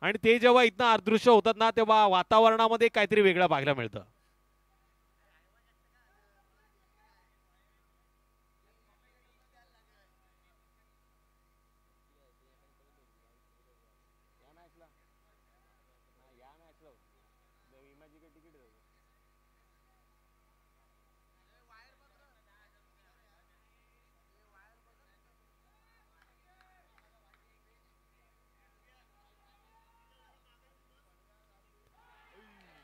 आणि ते जेव्हा इथनं अदृश्य होतात ना तेव्हा वातावरणामध्ये काहीतरी वेगळं पाहायला मिळतं.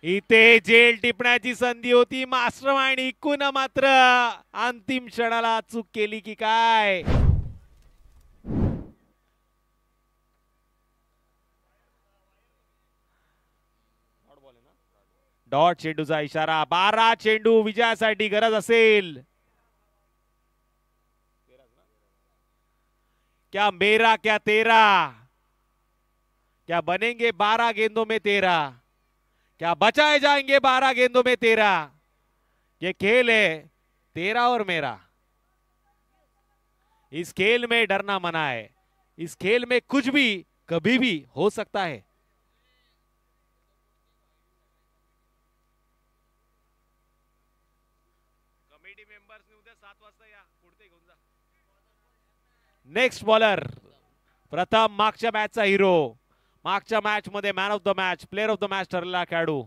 इथे जेल टिपण्याची संधी होती. मास्टर माइंड इकून मात्र अंतिम क्षणाला चूक केली की काय? डॉट चेंडूचा इशारा. बारा चेंडू विजयासाठी गरज असेल. क्या मेरा क्या तेरा? क्या बनेंगे बारा गेंदों में तेरा? क्या बचाए जाएँगे बारह गेंदों में तेरा ये खेल है तेरा और मेरा। इस खेल में डरना मना है। इस खेल में कुछ भी कभी भी हो सकता है। कमिटी मेंबर्सने उद्या सात वाजता या पुढते घेऊन जा। नेक्स्ट बॉलर प्रथम मागच्या मॅचचा हिरो मागच्या मॅच मध्ये man of the match player of the match ठरलेला खेळाडू.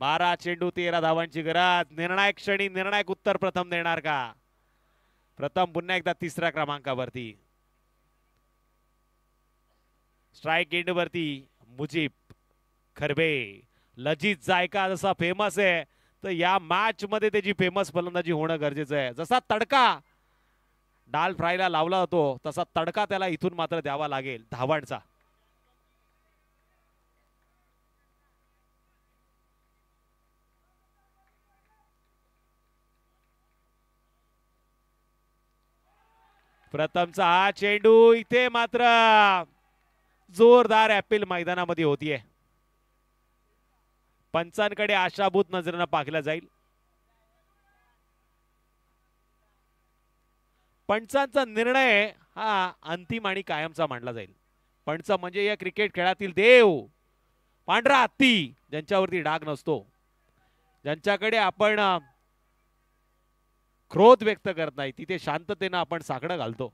बारा चेंडू तेरा धावांची गरज. निर्णायक क्षणी निर्णायक उत्तर प्रथम देणार का? प्रथम पुन्हा एकदा तिसऱ्या क्रमांकावरती. स्ट्राईक एंडवरती मुजीब खरबे. लजित जायका जसा फेमस आहे तर या मॅच मध्ये त्याची फेमस फलंदाजी होणं गरजेचं आहे. जसा तडका डाल फ्रायला लावला होतो तसा तडका त्याला इथून मात्र द्यावा लागेल धावांचा. प्रथमचा हा चेंडू इथे मात्र जोरदार ऍपिल मैदानामध्ये होतीये. पंचांकडे आशाभूत नजरेनं पाहिला जाईल. पंचांचा निर्णय हा अंतिम आणि कायमचा मानला जाईल. पंच म्हणजे या क्रिकेट खेळातील देव पांढरा हत्ती ज्यांच्यावरती डाग नसतो. ज्यांच्याकडे आपण क्रोध व्यक्त करत नाही तिथे शांततेनं आपण साकडं घालतो.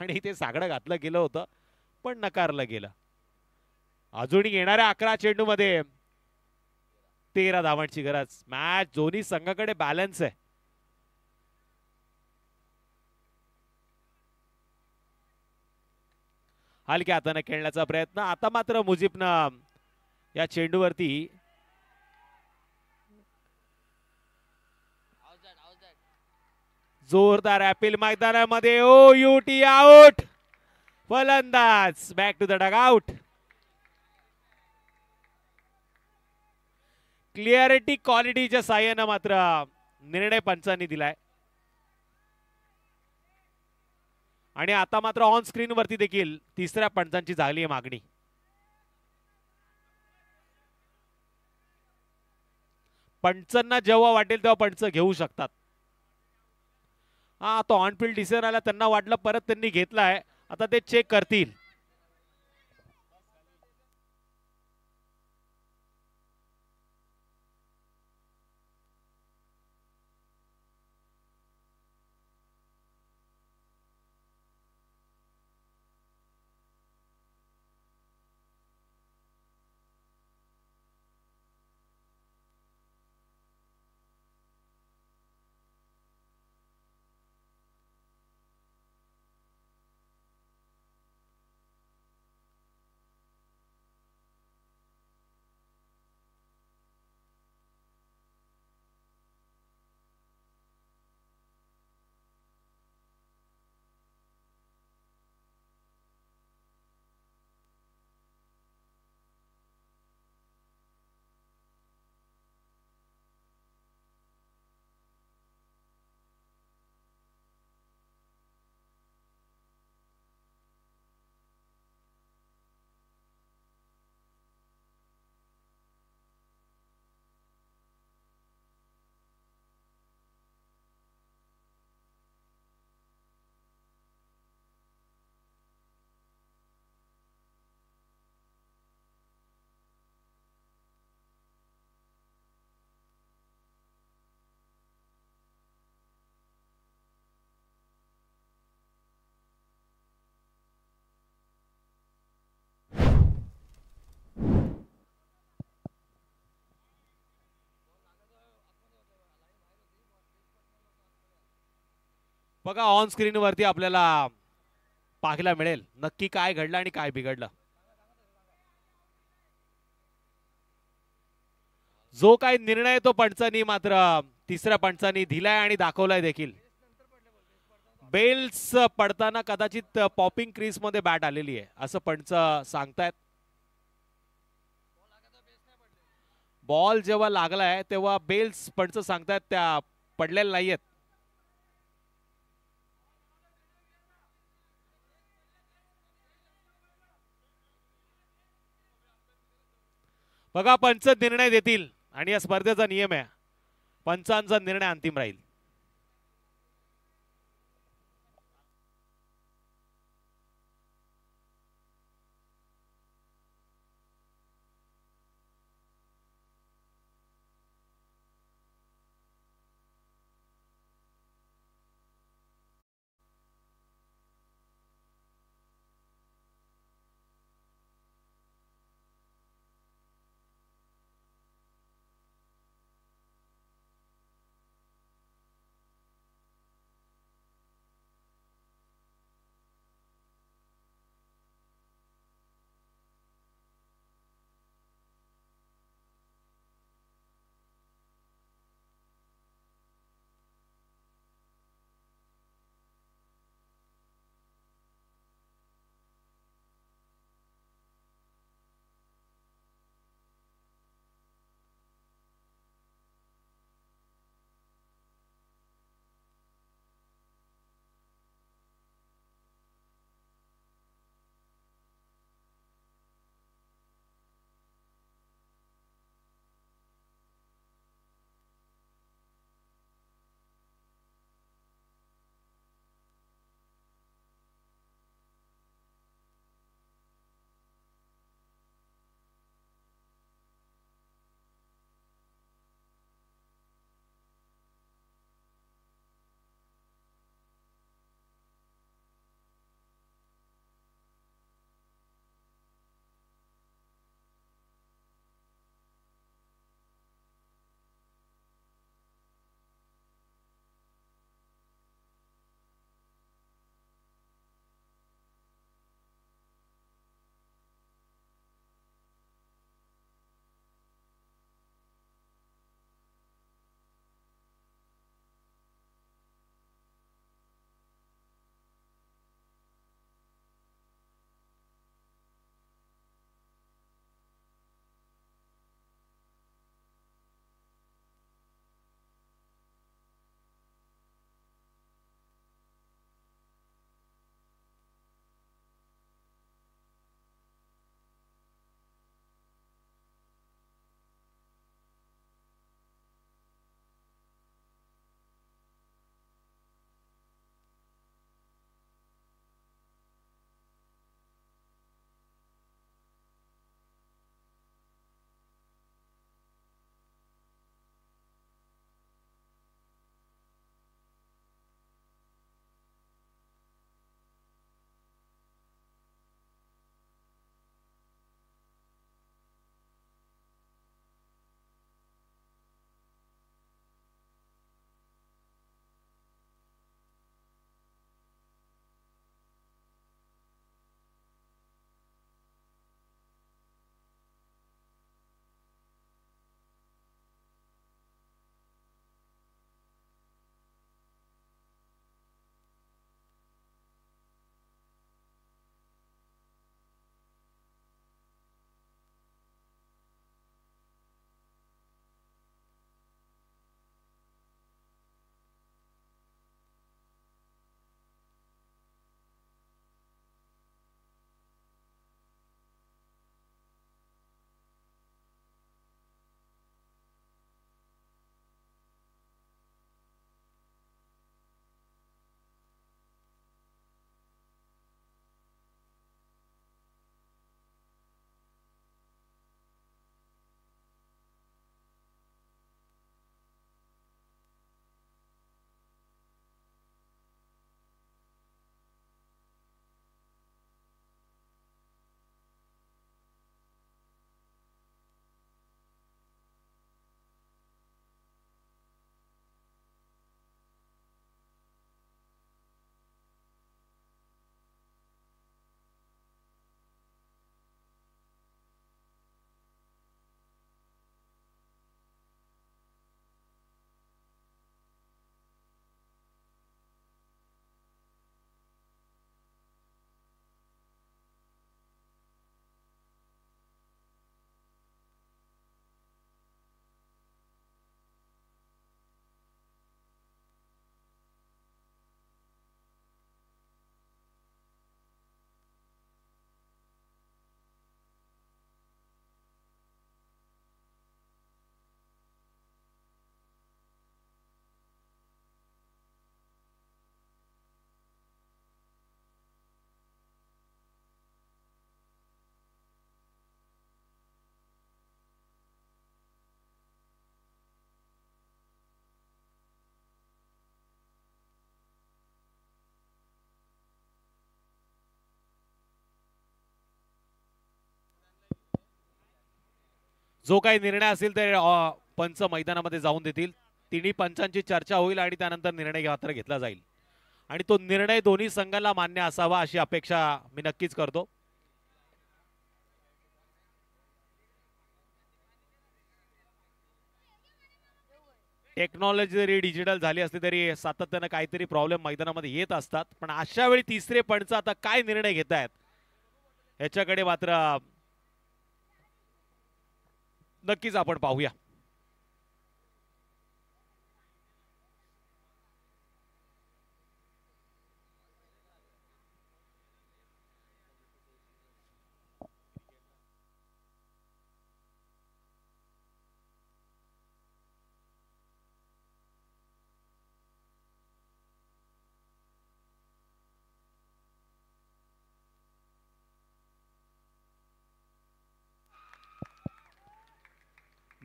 आणि ते साकडं घातलं गेलं होतं पण नकारलं गेलं. अजूनही येणाऱ्या अकरा चेंडूमध्ये तेरा धावांची गरज. मॅच दोन्ही संघाकडे बॅलन्स आहे. हलक्या हाताने खेळण्याचा प्रयत्न. आता मात्र मुजीबनं या चेंडूवरती जोरदार अपील मैदानामध्ये. ओ युटी आउट फलंदाज. Back to the dugout clarity क्वालिटीच्या साह्यानं मात्र निर्णय पंचांनी दिलाय. आणि आता मात्र ऑन स्क्रीन वरती देखील तिसऱ्या पंचांची झाली आहे मागणी. पंचांना जेव्हा वाटेल तेव्हा पंच घेऊ शकतात. हा तो ऑनफिल्ड डिसिजन आला त्यांना वाटलं परत त्यांनी घेतलाय. आता ते चेक करतील. बघा ऑन स्क्रीन वरती आपल्याला पाहायला मिळेल नक्की काय घडलं आणि काय बिघडलं. जो काही निर्णय तो पंचानी मात्र तिसऱ्या पंचानी दिलाय आणि दाखवलाय देखील. बेल्स पडताना कदाचित पॉपिंग क्रीजमध्ये बॅट आलेली आहे असं पंच सांगतायत. बॉल जेव्हा लागलाय तेव्हा बेल्स पंच सांगतायत त्या पडलेल्या नाहीयेत. बघा पंच निर्णय देतील आणि या स्पर्धेचा नियम आहे. पंचांचा निर्णय अंतिम राहील. जो काही निर्णय असेल ते पंच मैदानामध्ये जाऊन देतील. तिन्ही पंचांची चर्चा होईल आणि त्यानंतर निर्णय मात्र घेतला जाईल. आणि तो निर्णय दोन्ही संघाला मान्य असावा अशी अपेक्षा मी नक्कीच करतो. टेक्नॉलॉजी जरी डिजिटल झाली असली तरी सातत्यानं काहीतरी प्रॉब्लेम मैदानामध्ये येत असतात. पण अशा वेळी तिसरे पंच आता काय निर्णय घेत आहेत याच्याकडे मात्र नक्कीच आपण पाहूया.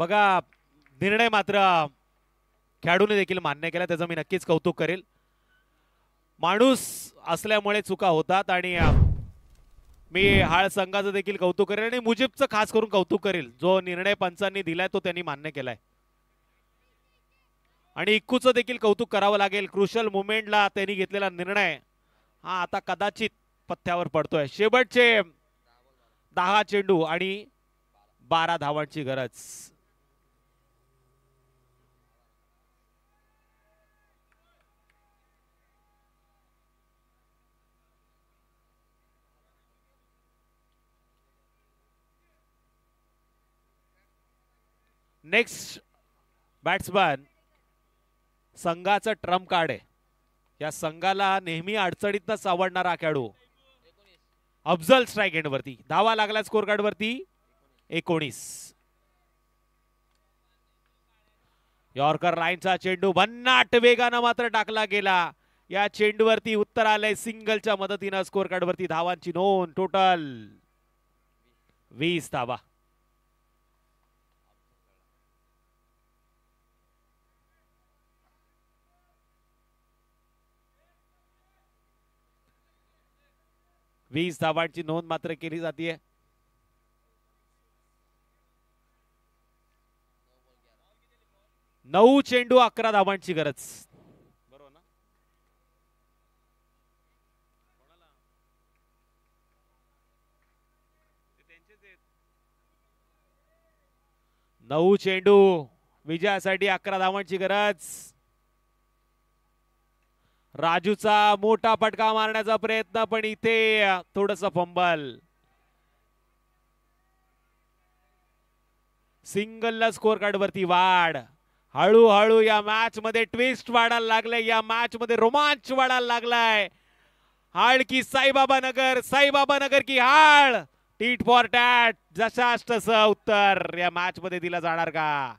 बघा निर्णय मात्र खेळाडूने देखील मान्य केला. त्याचं मी नक्कीच कौतुक करेल. माणूस असल्यामुळे चुका होतात आणि मी हाळ संघाचं देखील कौतुक करेल आणि मुजीबचं खास करून कौतुक करेल. जो निर्णय पंचांनी दिलाय तो त्यांनी मान्य केलाय. आणि इक्कूचं देखील कौतुक करावं लागेल. क्रुशल मुवमेंटला त्यांनी घेतलेला निर्णय हा आता कदाचित पथ्यावर पडतोय. शेवटचे दहा चेंडू आणि बारा धावांची गरज. नेक्स्ट बॅट्समॅन संघाचं ट्रम्प कार्ड आहे. या संघाला नेहमी अडचणीतनं सावडणारा खेळाडू. अफजल स्ट्राईक एंड वरती. धावा लागला स्कोर कार्ड वरती. एकोणीस. यॉर्कर लाईनचा चेंडू भन्नाट वेगानं मात्र टाकला गेला. या चेंडूवरती उत्तर आलंय सिंगलच्या मदतीनं स्कोर कार्ड वरती धावांची नोंद टोटल वीस धावा. वीस धावांची नोंद मात्र केली जाते नऊ चेंडू अकरा धावांची गरज. बरोबर ना नऊ चेंडू. विजयासाठी अकरा धावांची गरज. राजूचा मोठा फटका मारण्याचा प्रयत्न पण इथे थोडस फंबल. सिंगलला स्कोर कार्ड वरती वाढ. हळूहळू या मॅच मध्ये ट्विस्ट वाढायला लागलाय. या मॅच मध्ये रोमांच वाढायला लागलाय. हाळ की साईबाबा नगर साईबाबा नगर की हाळ. टीट फॉर टॅट जशास तसं उत्तर या मॅच मध्ये दिला जाणार का?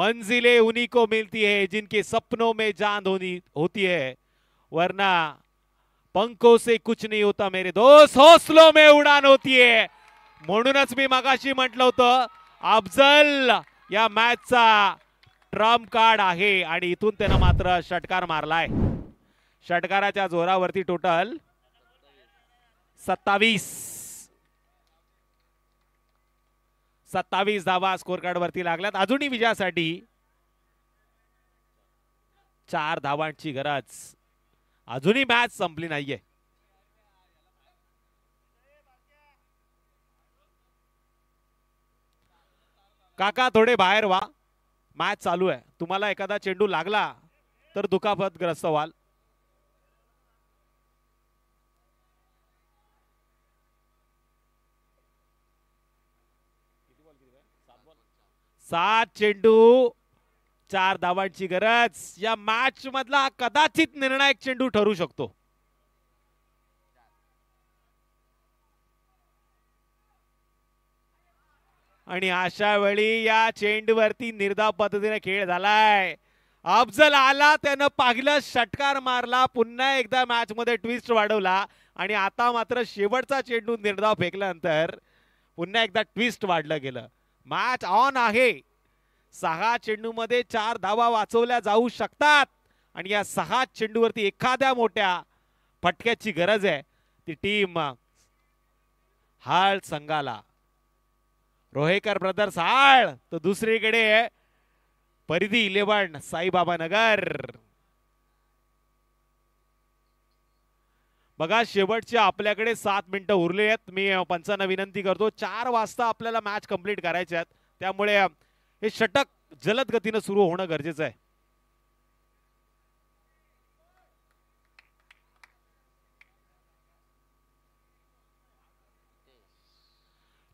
मंजिलें उन्हीं को मिलती है जिनके सपनों में जान होनी होती है। वरना पंखों से कुछ नहीं होता मेरे दोस्त हौसलों में उडान होती है। म्हणूनच मी मगाशी म्हटलं होतं अफजल या मॅचचा ट्रम्प कार्ड आहे आणि इथून त्यानं मात्र षटकार मारलाय. षटकाराच्या जोरावरती टोटल सत्तावीस. सत्तावीस धावा स्कोर कार्ड वरती लागल्यात. अजूनही विजयासाठी चार धावांची गरज. अजूनही मॅच संपली नाहीये. काका थोडे बाहेर व्हा. मॅच चालू आहे. तुम्हाला एखादा चेंडू लागला तर दुखापतग्रस्त व्हाल. सात चेंडू चार धावांची गरज. या मॅच मधला कदाचित निर्णायक चेंडू ठरू शकतो. आणि अशा वेळी या चेंडूवरती निर्धाव पद्धतीने खेळ झालाय. अफजल आला त्यानं पाहिलं षटकार मारला पुन्हा एकदा मॅच मध्ये ट्विस्ट वाढवला. आणि आता मात्र शेवटचा चेंडू निर्धाव फेकल्यानंतर पुन्हा एकदा ट्विस्ट वाढलं गेलं. मॅच ऑन आहे. सहा चेंडूमध्ये चार धावा वाचवल्या जाऊ शकतात. आणि या सहा चेंडूवरती एखाद्या मोठ्या फटक्याची गरज आहे. ती टीम हाळ संघाला. रोहेकर ब्रदर्स हाळ तर दुसरीकडे परिधी इलेव्हन साईबाबा नगर बघा शेवटचे आपल्याकडे सात मिनिटं उरले आहेत. मी पंचांना विनंती करतो. चार वाजता आपल्याला मॅच कंप्लीट करायचे आहेत. त्यामुळे हे षटक जलद गतीनं सुरू होणं गरजेचं आहे.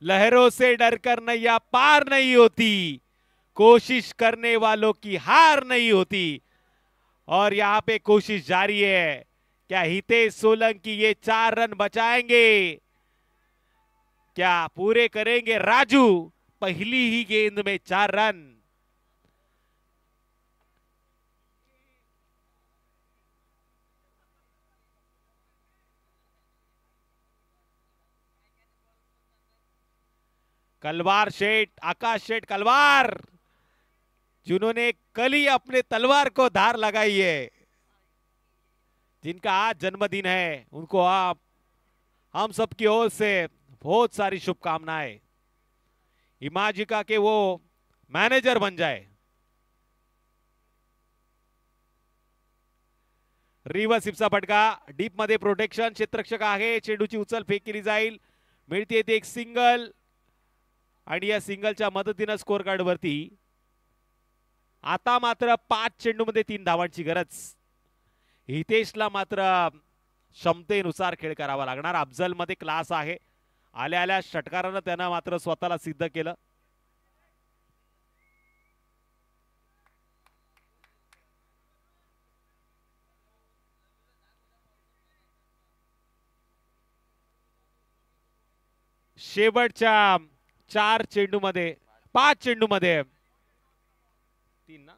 लहरों से डरकर नैया पार नहीं होती. कोशिश करने वालों की हार नहीं होती. और यहाँ पे कोशिश जारी है. क्या हितेश सोलंकी ये चार रन बचाएँगे? क्या पूरे करेंगे राजू? पहली ही गेंद में चार रन। कलवार शेठ आकाश शेठ कलवार, जिन्होंने कल ही अपने तलवार को धार लगाई है। जिनका आज जन्मदिन है उनको आप हम सबकी ओर से बहुत सारी शुभकामनाएं। इमाजिका के वो मॅनेजर बन जाए। रिवर्स सिप्सा फटका डीपमध्ये प्रोटेक्शन क्षेत्रक्षक आहे चेंडूची उचल फेक केली जाईल। मिळते ती एक सिंगल आणि या सिंगलच्या मदतीनं स्कोअर कार्ड वरती आता मात्र पाच चेंडूमध्ये तीन धावांची गरज। हितेशला मात्र क्षमतेनुसार खेळ करावा लागणार. अफजलमध्ये क्लास आहे. आल्या आल्या षटकारानं त्यानं मात्र स्वतःला सिद्ध केलं. शेवटच्या चार चेंडूमध्ये पाच चेंडूमध्ये तीन ना?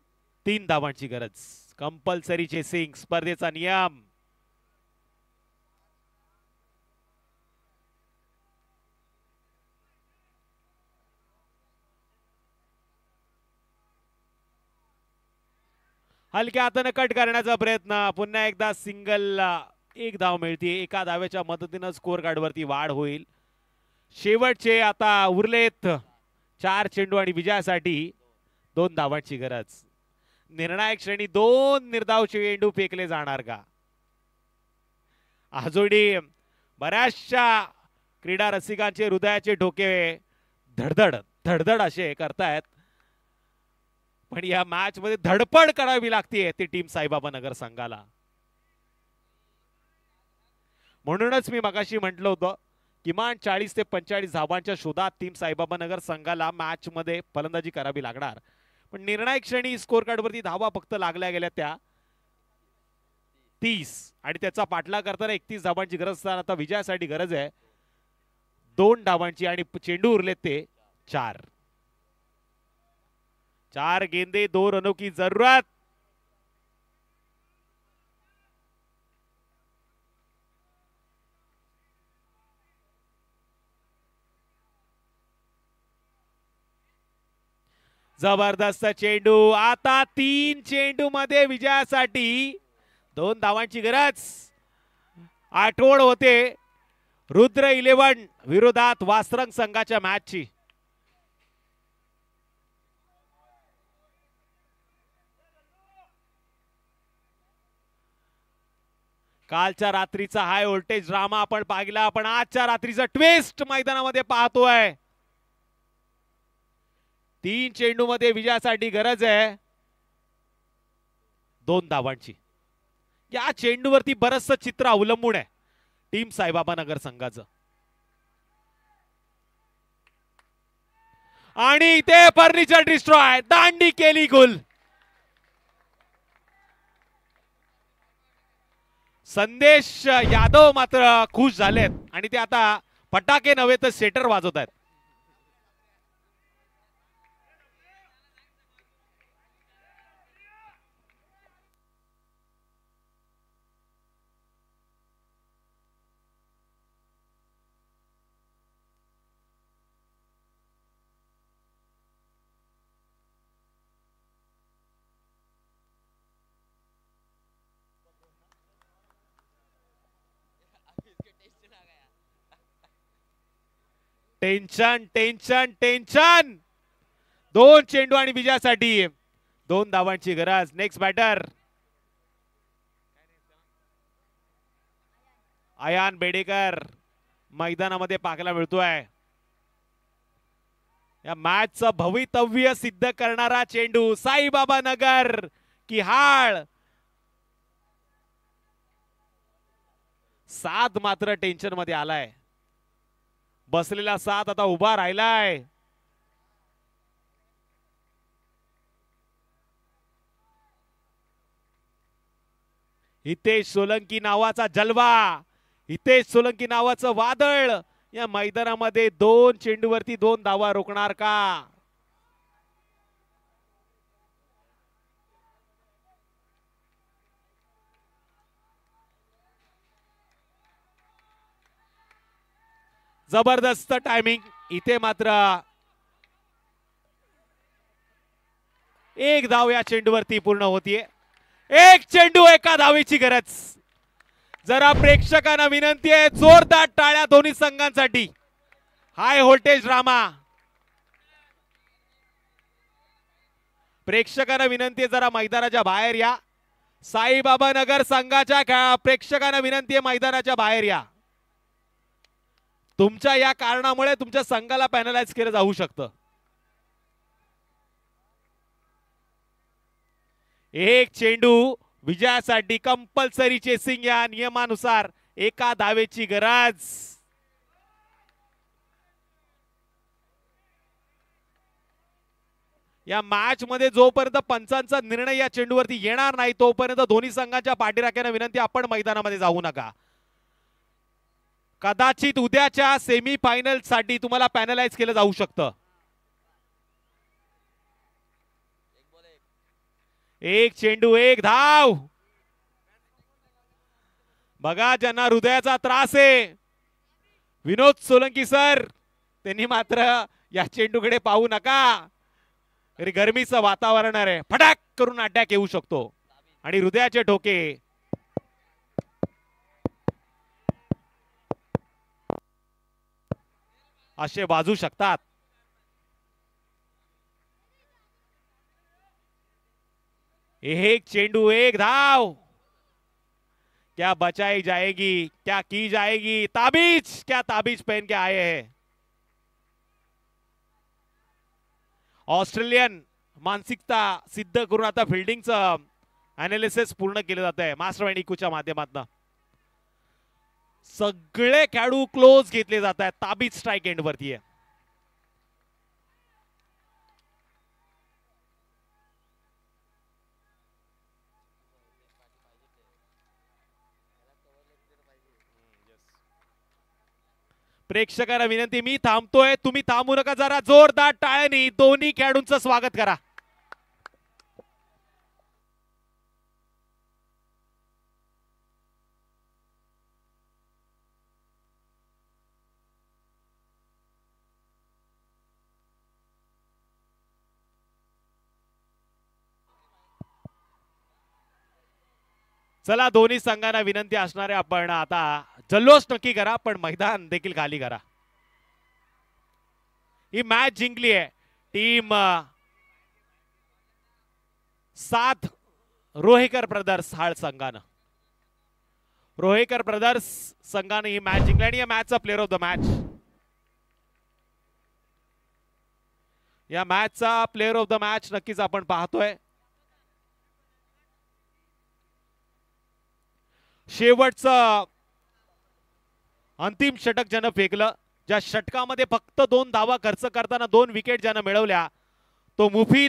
तीन धावांची गरज. कंपल्सरी चेसिंग स्पर्धेचा नियम. हलक्या हातानं कट करण्याचा प्रयत्न. पुन्हा एकदा सिंगल एक धाव मिळते एका धाव्याच्या मदतीनं स्कोअर कार्डवरती वाढ होईल. शेवटचे आता उरलेत चार चेंडू आणि विजयासाठी दोन धावांची गरज. निर्णायक श्रेणी दोन निर्धाव चेंडू फेकले जाणार का? आजोडी बऱ्याचशा क्रीडा रसिकांचे हृदयाचे ठोके धडधड धडधड असे करतायत. पण या मॅच मध्ये धडपड करावी लागते ती टीम साईबाबा नगर संघाला. म्हणूनच मी मगाशी म्हटलं होतं किमान चाळीस ते पंचेचाळीस धावांच्या शोधात टीम साईबाबा नगर संघाला मॅच मध्ये फलंदाजी करावी लागणार. पण निर्णायक क्षणी स्कोर कार्डवरती धावा फक्त लागल्या गेल्या त्या. तीस. आणि त्याचा पाठला करताना एकतीस धावांची गरज असताना आता विजयासाठी गरज आहे. दोन धावांची आणि चेंडू उरलेत ते चार. चार गेंदे दोन रनों की जरूरत. जबरदस्त चेंडू. आता तीन चेंडू मध्ये विजयासाठी दोन धावांची गरज. आठवण होते. रुद्र इलेव्हन विरोधात वासरंग संघाच्या मॅचची. कालच्या रात्रीचा हाय व्होल्टेज ड्रामा आपण पाहिला. आपण आजच्या रात्रीचा ट्विस्ट मैदानामध्ये पाहतोय. तीन चेंडू मध्ये विजयासाठी गरज आहे. दोन धावांची. या चेंडूवरती बरचसं चित्र अवलंबून आहे. टीम साईबाबा नगर संघाचं. आणि इथे फर्निचर डिस्ट्रॉय दांडी केली गुल. संदेश यादव मात्र खुश झालेत. आणि ते आता फटाके नव्हे तर सेटर वाजवत आहेत टेन्शन टेन्शन टेन्शन. दोन चेंडू आणि विजयासाठी दोन धावांची गरज. नेक्स्ट बॅटर अयान बेडेकर मैदानामध्ये पाहायला मिळतोय. या मॅचचं भवितव्य सिद्ध करणारा चेंडू साईबाबा नगर की हाळ सात मात्र टेन्शनमध्ये आलाय. बसलेला सात आता उभा राहिलाय. हितेश सोलंकी नावाचा जलवा हितेश सोलंकी नावाचं वादळ या मैदानामध्ये दोन चेंडूवरती दोन धावा रोखणार का? जबरदस्त टायमिंग इथे मात्र एक धाव या चेंडूवरती पूर्ण होतीये. एक चेंडू एका धावेची गरज. जरा प्रेक्षकांना विनंती आहे जोरदार टाळ्या दोन्ही संघांसाठी. हाय व्होल्टेज ड्रामा प्रेक्षकांना विनंती आहे जरा मैदानाच्या बाहेर या. साईबाबा नगर संघाच्या प्रेक्षकांना विनंती आहे मैदानाच्या बाहेर या. तुमच्या या कारणामुळे तुमच्या संघाला पॅनलाइज केलं जाऊ शकतं. एक चेंडू विजयासाठी कंपल्सरी चेसिंग या नियमानुसार एका धावेची गरज. या मॅच मध्ये जोपर्यंत पंचांचा निर्णय या चेंडूवरती येणार नाही तोपर्यंत दोन्ही संघाच्या पाठीराख्यांना विनंती आपण मैदानामध्ये जाऊ नका. कदाचित उद्याच्या सेमी फायनलसाठी तुम्हाला पॅनलाइज केलं जाऊ शकतं. एक चेंडू एक धाव. बघा ज्यांना हृदयाचा त्रास आहे. विनोद सोलंकी सर त्यांनी मात्र या चेंडूकडे पाहू नका. तरी गरमीचं वातावरण आहे. फटाक करून अटॅक येऊ शकतो. आणि हृदयाचे ठोके असे वाजू शकतात. एक चेंडू एक धाव. क्या बचाई जाएगी क्या की जाएगी? ताबीज क्या ताबीज पहन के आए हैं। ऑस्ट्रेलियन मानसिकता सिद्ध करून आता फिल्डिंगचं अनालिसिस पूर्ण केलं जात आहे मास्टर आणि इकूच्या माध्यमातून. सगळे खेळाडू क्लोज घेतले जात आहेत. ताबीत स्ट्राईक एंड वरती आहे. प्रेक्षकांना विनंती मी थांबतोय. तुम्ही थांबू नका जरा. जोरदार टाळ्यानी दोन्ही खेळाडूंचं स्वागत करा. चला दोन्ही संघांना विनंती असणारे आपण आता जल्लोष नक्की करा पण मैदान देखील खाली करा. ही मॅच जिंकली आहे. टीम सात रोहेकर ब्रदर्स हाळ संघानं. रोहेकर ब्रदर्स संघाने ही मॅच जिंकली आणि या मॅचचा प्लेअर ऑफ द मॅच या मॅचचा प्लेअर ऑफ द मॅच नक्कीच आपण पाहतोय. शेवटचं अंतिम षटक ज्यानं फेकलं ज्या षटकामध्ये फक्त दोन धावा खर्च करताना दोन विकेट ज्यानं मिळवल्या तो मुफीद